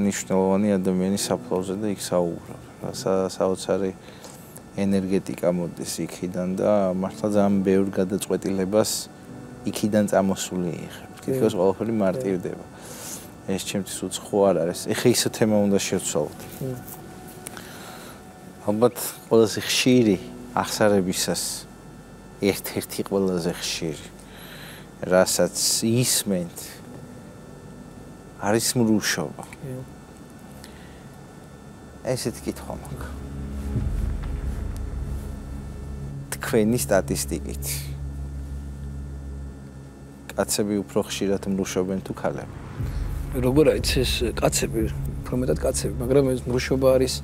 ნიშნულოვანი ადამიანის საფლავზე და იქ საუბრობ. საოცარი ენერგეტიკა მოდის იქიდან და მართლა ძალიან ბევრ გადაწყვეტილებას იქიდან წამოსული იღებ. თითქოს ყველაფერი მარტივდება. ეს ჩემთვის უცხო არ არის. ეხა ისო თემა უნდა შევცვალოთ. ალბათ ყველაზე ხშირი ახსარებისას ერთ-ერთი ყველაზე ხშირი რასაც ისმენთ არის მრუშობა. ესეთი კითხვა მაქვს. თქვენი სტატისტიკით კაცები უფრო ხშირად მრუშობენ თუ ქალები? როგორ არის ეს კაცები, უფრო მეტად კაცები, მაგრამ ეს მრუშობა არის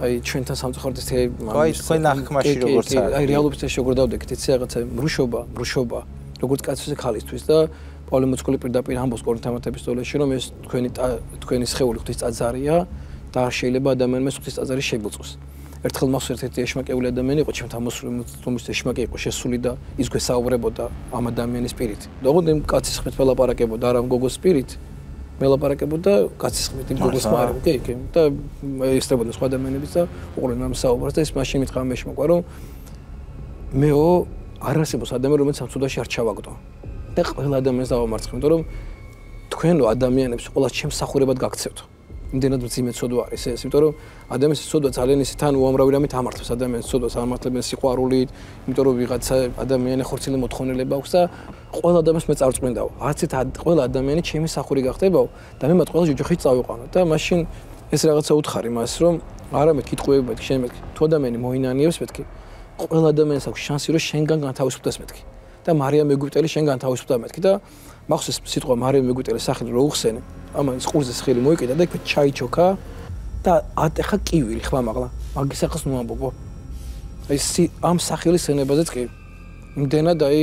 აი ჩვენთან სამწუხაროდ ეს აი თქვენ ახმაში როგორც არის აი რეალობის ეს როგორ დავდექით ეს რაღაცა მრუშობა მრუშობა როგორც კაცის ქალისთვის და პავლე მოციქული პირდაპირ ამბობს კორინთამათების სტოლაში რომ ეს თქვენი თქვენი სხეული ღვთის წაზარია და შეიძლება ადამიანმა ღვთის წაზარი შეგვიწოს. ერთხელ მას ერთ-ერთი ეშმაკეული ადამიანი იყო ჩემთან მოსული რომელიც ეშმაკი იყო შესული და ის გვესაუბრებოდა ამ ადამიანის პირით. და ოღონდ იმ კაცის ხმით ველაპარაკებოდა არა მგოგოს პირით მელაპარაკებოდა კაცის ხმით იმ გოგოს მარემ კი კი. და ესწრებოდა სხვა ადამიანებს და უყურებდა ამ საუბარს და ეს მაშინ მითხრა მე შემოყვა რომ მეო არ არსებობს ადამიანი რომელიც ამ ცუდაში არ ჩავაგდო. და ყველა ადამიანს დავამარცხე იმიტომ რომ თქვენო ადამიანებს ყველა ჩემს სახურებად გაქცევთ იმდენად მძიმე ცოდვა არის ეს, იმიტომ რომ ადამიანის ცოდვა ძალიან ისე თან უამრავი რამით ამართავს ადამიანის ცოდვას, ამართლებენ სიყვარულით, იმიტომ რომ ვიღაცა ადამიანი ხორცილი მოთხოვნილება აქვს და ყველა ადამიანს მე წარწმენდაო. არცეთ ყველა ადამიანი ჩემი სახური გახდებაო და მე მათ ყველა ჯოჯოხით წავიყვანო და მაშინ ეს რაღაცა უთხარი მას რომ არა მე კითხუები მეთქი, შენ მეთქი, თუ ადამიანი მოინანიებს მეთქი, ყველა ადამიანს აქვს შანსი რომ შენგან განთავისუფლდეს მეთქი. და მარიამ ეგვიპტელი შენგან განთავისუფლდა მეთქი და მახსოვს სიტყვა მარიამ ეგვიპტელი სახელი რო უხსენე. ამან სყურზე ხელი მოიკიდა და იქ ჩაიჩოქა და ატეხა კივილი ხმა მაღლა. მაგის ახს ნუ ამბობო აი ამ სახელის ენებაზეც კი იმდენად აი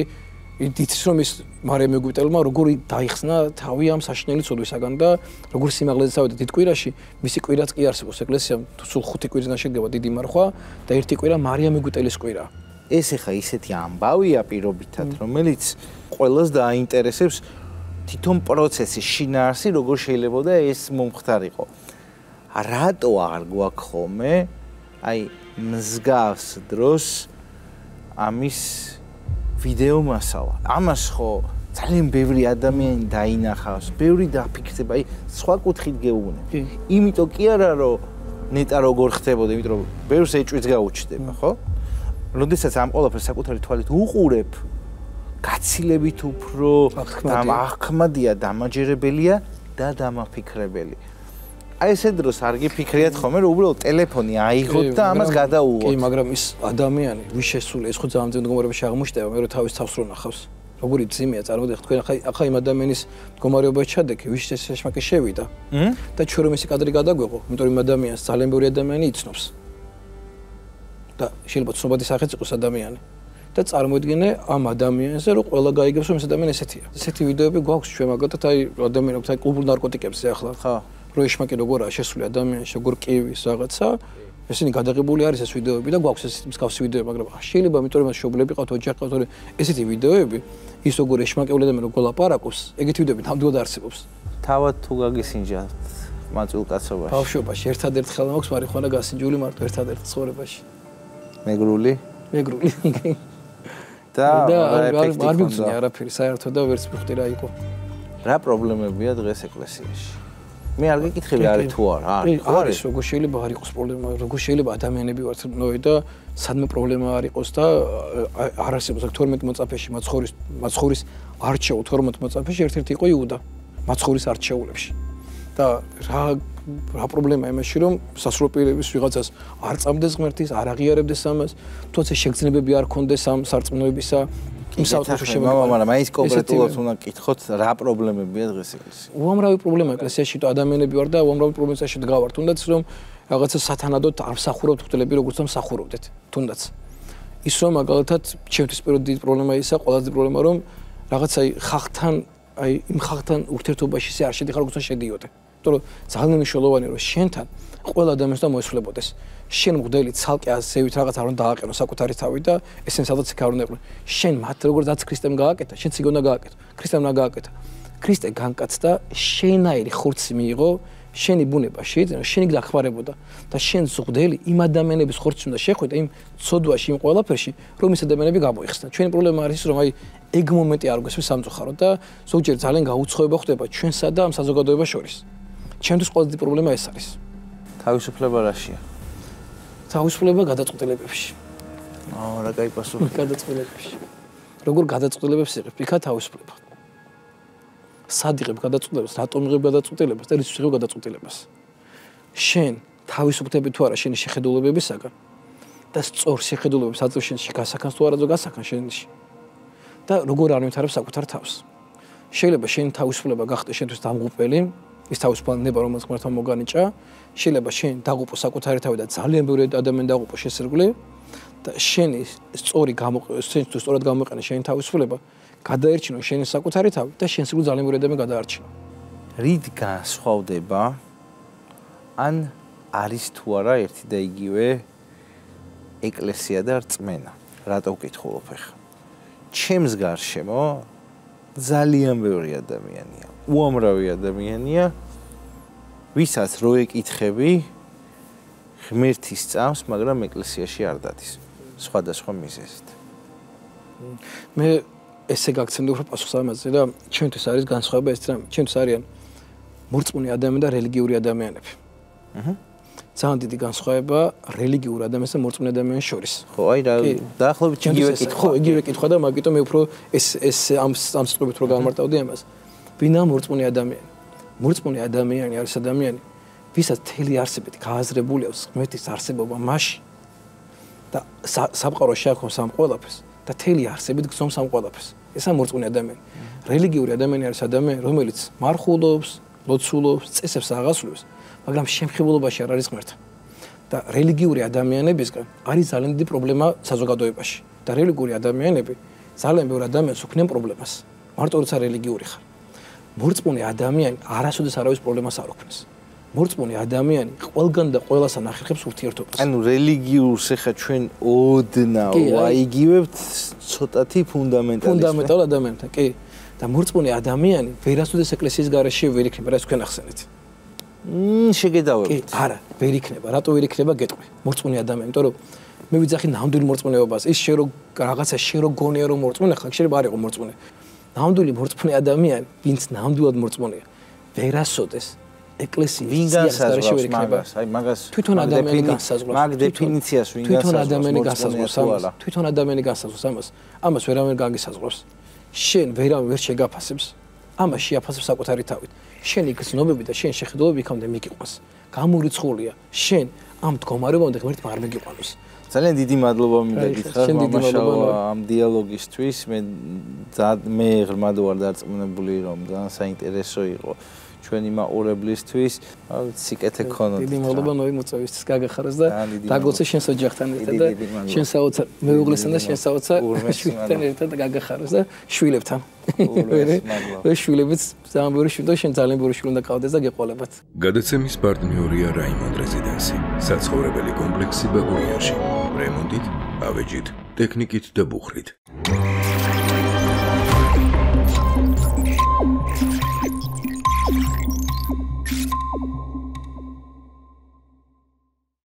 იცის რომ ის მარიამ ეგვიპტელმა როგორი დაიხსნა თავი ამ საშნელი ცოდვისაგან და როგორ სიმაღლეზე წავიდა დიდ კვირაში. მისი კვირაც კი არსებობს. ეკლესიამ სულ ხუთი კვირიდან შედგება დიდი მარხვა და ერთი კვირა მარიამ ეგვიპტელის კვირა. ეს ახლა ისეთი ამბავია პირობითად რომელიც ყველას დააინტერესებს თვითონ პროცესი შინაარსი როგორ შეიძლება და ეს მომხდარიყო. რატო არ გვაქვს ხოლმე აი მსგავს დროს ამის ვიდეო მასალა. ამას ხო ძალიან ბევრი ადამიანი დაინახავს, ბევრი დაფიქრდება, აი სხვა კუთხით გეუბნე. იმიტომ კი არა რომ ნეტა როგორ ხდებოდა, იმიტომ რომ ბევრს ეჭვიც გაუჩნდება, ხო? როდესაც ამ ყველაფერს საკუთარი თვალით უყურებ, გაცილებით უფრო ახმადია დამაჯერებელია და დამაფიქრებელი. აი ესე დროს არ გიფიქრიათ ხოლმე რომ უბრალოდ ტელეფონი აიღოთ და ამას გადაუღოთ. კი, მაგრამ ის ადამიანი ვის შესული ეს ხო ძალიან ძნელ მდგომარეობაში აღმოჩნდება, მე რო თავის თავს რო ნახავს. როგორი ძიმეა წარმოდიხ თქვენ ახლა ახლა იმ ადამიანის მდგომარეობაში ჩადეკი ვის შეშმაკი შევიდა. და ჩვენ რომ ისი კადრი გადაგვეღო, იმიტომ რომ იმ ადამიანს ძალიან ბევრი ადამიანი იცნობს. და შეიძლება ცნობადი სახეც იყოს ადამიანი. და წარმოიდგინე ამ ადამიანზე, რომ ყველა გაიგებს, რომ ეს ადამიანი ესეთია. ესეთი ვიდეოები გვაქვს ჩვენ მაგათაც აი ადამიანებს აი კლუბურ ნარკოტიკებზე ახლა. ხო. რო ეშმაკი როგორაა შესული ადამიანში, როგორ კივის რაღაცა. ესენი გადაღებული არის ეს ვიდეოები და გვაქვს ეს მსგავსი ვიდეოები, მაგრამ შეიძლება იმიტომ რომ შობლები ყავთ, ოჯახი ყავთ, ესეთი ვიდეოები ის როგორ ეშმაკეული ადამიანი როგორ ლაპარაკობს, ეგეთი ვიდეოები თამდოდ არსებობს. თავად თუ გაგისინჯათ მაწულ კაცობაში. ბავშვობაში ერთადერთ ხელა მაქვს მარიხუანა გასინჯული მარტო ერთადერთ ცხოვრებაში. მეგრული? მეგრული. და არ მიგწნი არაფერი საერთოდ და ვერც მიხვდი რა იყო. რა პრობლემებია დღეს ეკლესიაში? მე არ გეკითხები არის თუ არა? არის. არის, როგორ შეიძლება არ იყოს პრობლემა, როგორ შეიძლება ადამიანები ვართ ნოე და სადმე პრობლემა არ იყოს და არ არსებობს 12 მოწაფეში მაცხოვრის მაცხოვრის არჩეულ 12 მოწაფეში ერთ-ერთი იყო იუდა მაცხოვრის არჩეულებში. და რა რა პრობლემაა იმაში რომ სასრულპირების ვიღაცას არ წამდეს ღმერთის, არ აღიარებდეს ამას, თუმცა შეგრძნებები არ კონდეს ამ სარწმუნოებისა იმ საუთში შემოგვა. მაგრამ მაინც კონკრეტულად უნდა გკითხოთ რა პრობლემებია დღეს ეკლესიაში. უამრავი პრობლემაა ეკლესიაში, თუ ადამიანები ვარ და უამრავი პრობლემაში დგავართ, თუნდაც რომ რაღაცა სათანადოდ არ მსახურობთ ხტლები როგორც ამ მსახურობდეთ, თუნდაც. ის რომ მაგალითად ჩემთვის პირველი პრობლემა ისა, ყველაზე პრობლემა რომ რაღაცა ხახთან აი იმ ხახთან ურთიერთობაში ისე არ შედიხარ როგორც შედიოდე. იმიტომ რომ ძალიან მნიშვნელოვანია რომ შენთან ყველა ადამიანს და მოესწრებოდეს. შენ მგდელი ცალკე ასევით რაღაც არ უნდა დააყენო საკუთარი თავი და ესენ სადაც იქ არ უნდა იყვნენ. შენ მათ როგორაც ქრისტემ გააკეთა, შენ ციგ უნდა გააკეთო. ქრისტემ უნდა გააკეთა. ქრისტე განკაცდა შენაირი ხორცი მიიღო შენი ბუნება შეიძლება შენი გახმარებოდა და შენ ზღდელი იმ ადამიანების ხორცი უნდა შეხვიდე იმ ცოდვაში იმ ყველაფერში რომ ის ადამიანები გამოიხსნა ჩვენი პრობლემა არის რომ აი ეგ მომენტი არ გვესმის სამწუხაროდ და ზოგჯერ ძალიან გაუცხოება ხდება ჩვენსა და ამ საზოგადოებას შორის ჩემთვის ყველაზე დიდი პრობლემა ეს არის. თავისუფლება რაშია? თავისუფლება გადაწყვეტილებებში. აა, რა кай პასუხი? გადაწყვეტილებებში. როგორ გადაწყვეტილებებს იღებ? იქა თავისუფლება. სად იღებ გადაწყვეტილებას? რატომ იღებ გადაწყვეტილებას და რის იღებ გადაწყვეტილებას? შენ თავისუფლები თუ არა შენი შეხედულებებისაგან და სწორ შეხედულებებს აწევ შენში გასახანს თუ არა ზო გასახან შენში. და როგორ არ მითავებს საკუთარ თავს? შეიძლება შენ თავისუფლება გახდეს შენთვის დამღუპელი, ის თავისუფლება რომელიც ღმერთმა მოგანიჭა შეიძლება შენ დაღუპო საკუთარი თავი და ძალიან ბევრი ადამიანი დაღუპო შესრგლე და შენი სწორი გამოყენე თუ სწორად გამოყენე შენი თავისუფლება გადაერჩინო შენი საკუთარი თავი და შენ სულ ძალიან ბევრი ადამიანი გადაარჩინო. რით განსხვავდება ან არის თუ არა ერთი და იგივე ეკლესია და რწმენა? რატო ვკითხულობ ახლა ჩემს გარშემო ძალიან ბევრი ადამიანია უამრავი ადამიანია ვისაც რო ეკითხები ღმერთის წამს, მაგრამ ეკლესიაში არ დადის. სხვადასხვა მიზეზით. მე ესე გაგცემდი უფრო პასუხს ამაზე და ჩვენთვის არის განსხვავება ეს რამ, ჩვენთვის არიან მორწმუნე ადამიანები და რელიგიური ადამიანები. აჰა. ძალიან დიდი განსხვავება რელიგიურ ადამიანს და მორწმუნე ადამიანს შორის. ხო, აი რა დაახლოებით იგივე კითხვა. ხო, იგივე კითხვა და მაგიტომ მე უფრო ეს ეს ამ ამ სწორებით რო გამარტავდი ამას. ვინა მორწმუნე ადამიანი? მორწმუნე ადამიანი არის ადამიანი, ვისაც თელი არსებით გააზრებული აქვს ღმერთის არსებობა მასში და სამყარო შეაქონს ამ ყველაფერს და თელი არსებით გზობს ამ ყველაფერს. ესა მორწმუნე ადამიანი. რელიგიური ადამიანი არის ადამიანი, რომელიც მარხულობს, ლოცულობს, წესებს აღასრულებს, მაგრამ შემხიბულობაში არ არის ღმერთთან. და რელიგიური ადამიანებისგან არის ძალიან დიდი პრობლემა საზოგადოებაში. და რელიგიური ადამიანები ძალიან ბევრი ადამიანს უქმნიან პრობლემას. მარტო როცა რელიგიური ხარ. მორწმუნე ადამიანი არასოდეს არავის პრობლემას არ ოქმნის. მორწმუნე ადამიანი ყველგან და ყველასთან ახერხებს ურთიერთობას. ანუ რელიგიურს ახლა ჩვენ ოდნა ვაიგივებთ ცოტათი ფუნდამენტალისტი. ფუნდამენტალ ადამიანთან, კი. და მორწმუნე ადამიანი ვერასოდეს ეკლესიის garaში ვერ იქნება, რა თქვენ ახსენეთ. მმ შეგედავებთ. კი, არა, ვერ იქნება. რატო ვერ იქნება გეტყვი? მორწმუნე ადამიანი, იმიტომ რომ მე ვიძახი ნამდვილ მორწმუნეობას. ის შე რო რაღაცა შე რო გონია რომ მორწმუნე ხარ, შეიძლება არ იყო მორწმუნე. ნამდვილი მორწმუნე ადამიანი, ვინც ნამდვილად მორწმუნეა, ვერასოდეს ეკლესიის ვინ განსაზღვრავს მაგას? აი მაგას თვითონ ადამიანი განსაზღვრავს. მაგ დეფინიციას ვინ განსაზღვრავს? თვითონ ადამიანი განსაზღვრავს ამას. თვითონ ადამიანი განსაზღვრავს ამას. ამას ვერავინ განგისაზღვრავს. შენ ვერავინ ვერ შეგაფასებს. ამას შეაფასებს საკუთარი თავით. შენი გზნობები და შენ შეხედულები იქამდე მიგიყვანს. გამურიცხულია. შენ ამ მდგომარეობამდე ღმერთი არ მიგიყვანოს. ძალიან დიდი მადლობა მინდა გითხრათ მამაშაო ამ დიალოგისთვის მე მე ღრმად ვარ დარწმუნებული რომ ძალიან საინტერესო იყო ჩვენი მაყურებლისთვის სიკეთე ქონოთ. დიდი მადლობა ნოი მოწვევისთვის გაგახაროს და დაგოცე შენს ოჯახთან ერთად და დიდი მადლობა. შენ საოცარ მეუღლესთან და დიდი შენ საოცარ შვილთან ერთად გაგახაროს და შვილებთან. და შვილებიც ძალიან ბევრი შვილი და შენ ძალიან ბევრი შვილი უნდა ყავდეს და გეყოლებათ. გადაცემის პარტნიორია რაიმონდ რეზიდენსი, საცხოვრებელი კომპლექსი ბაგურიაში. რემონტით, ავეჯით, ტექნიკით და ბუხრით.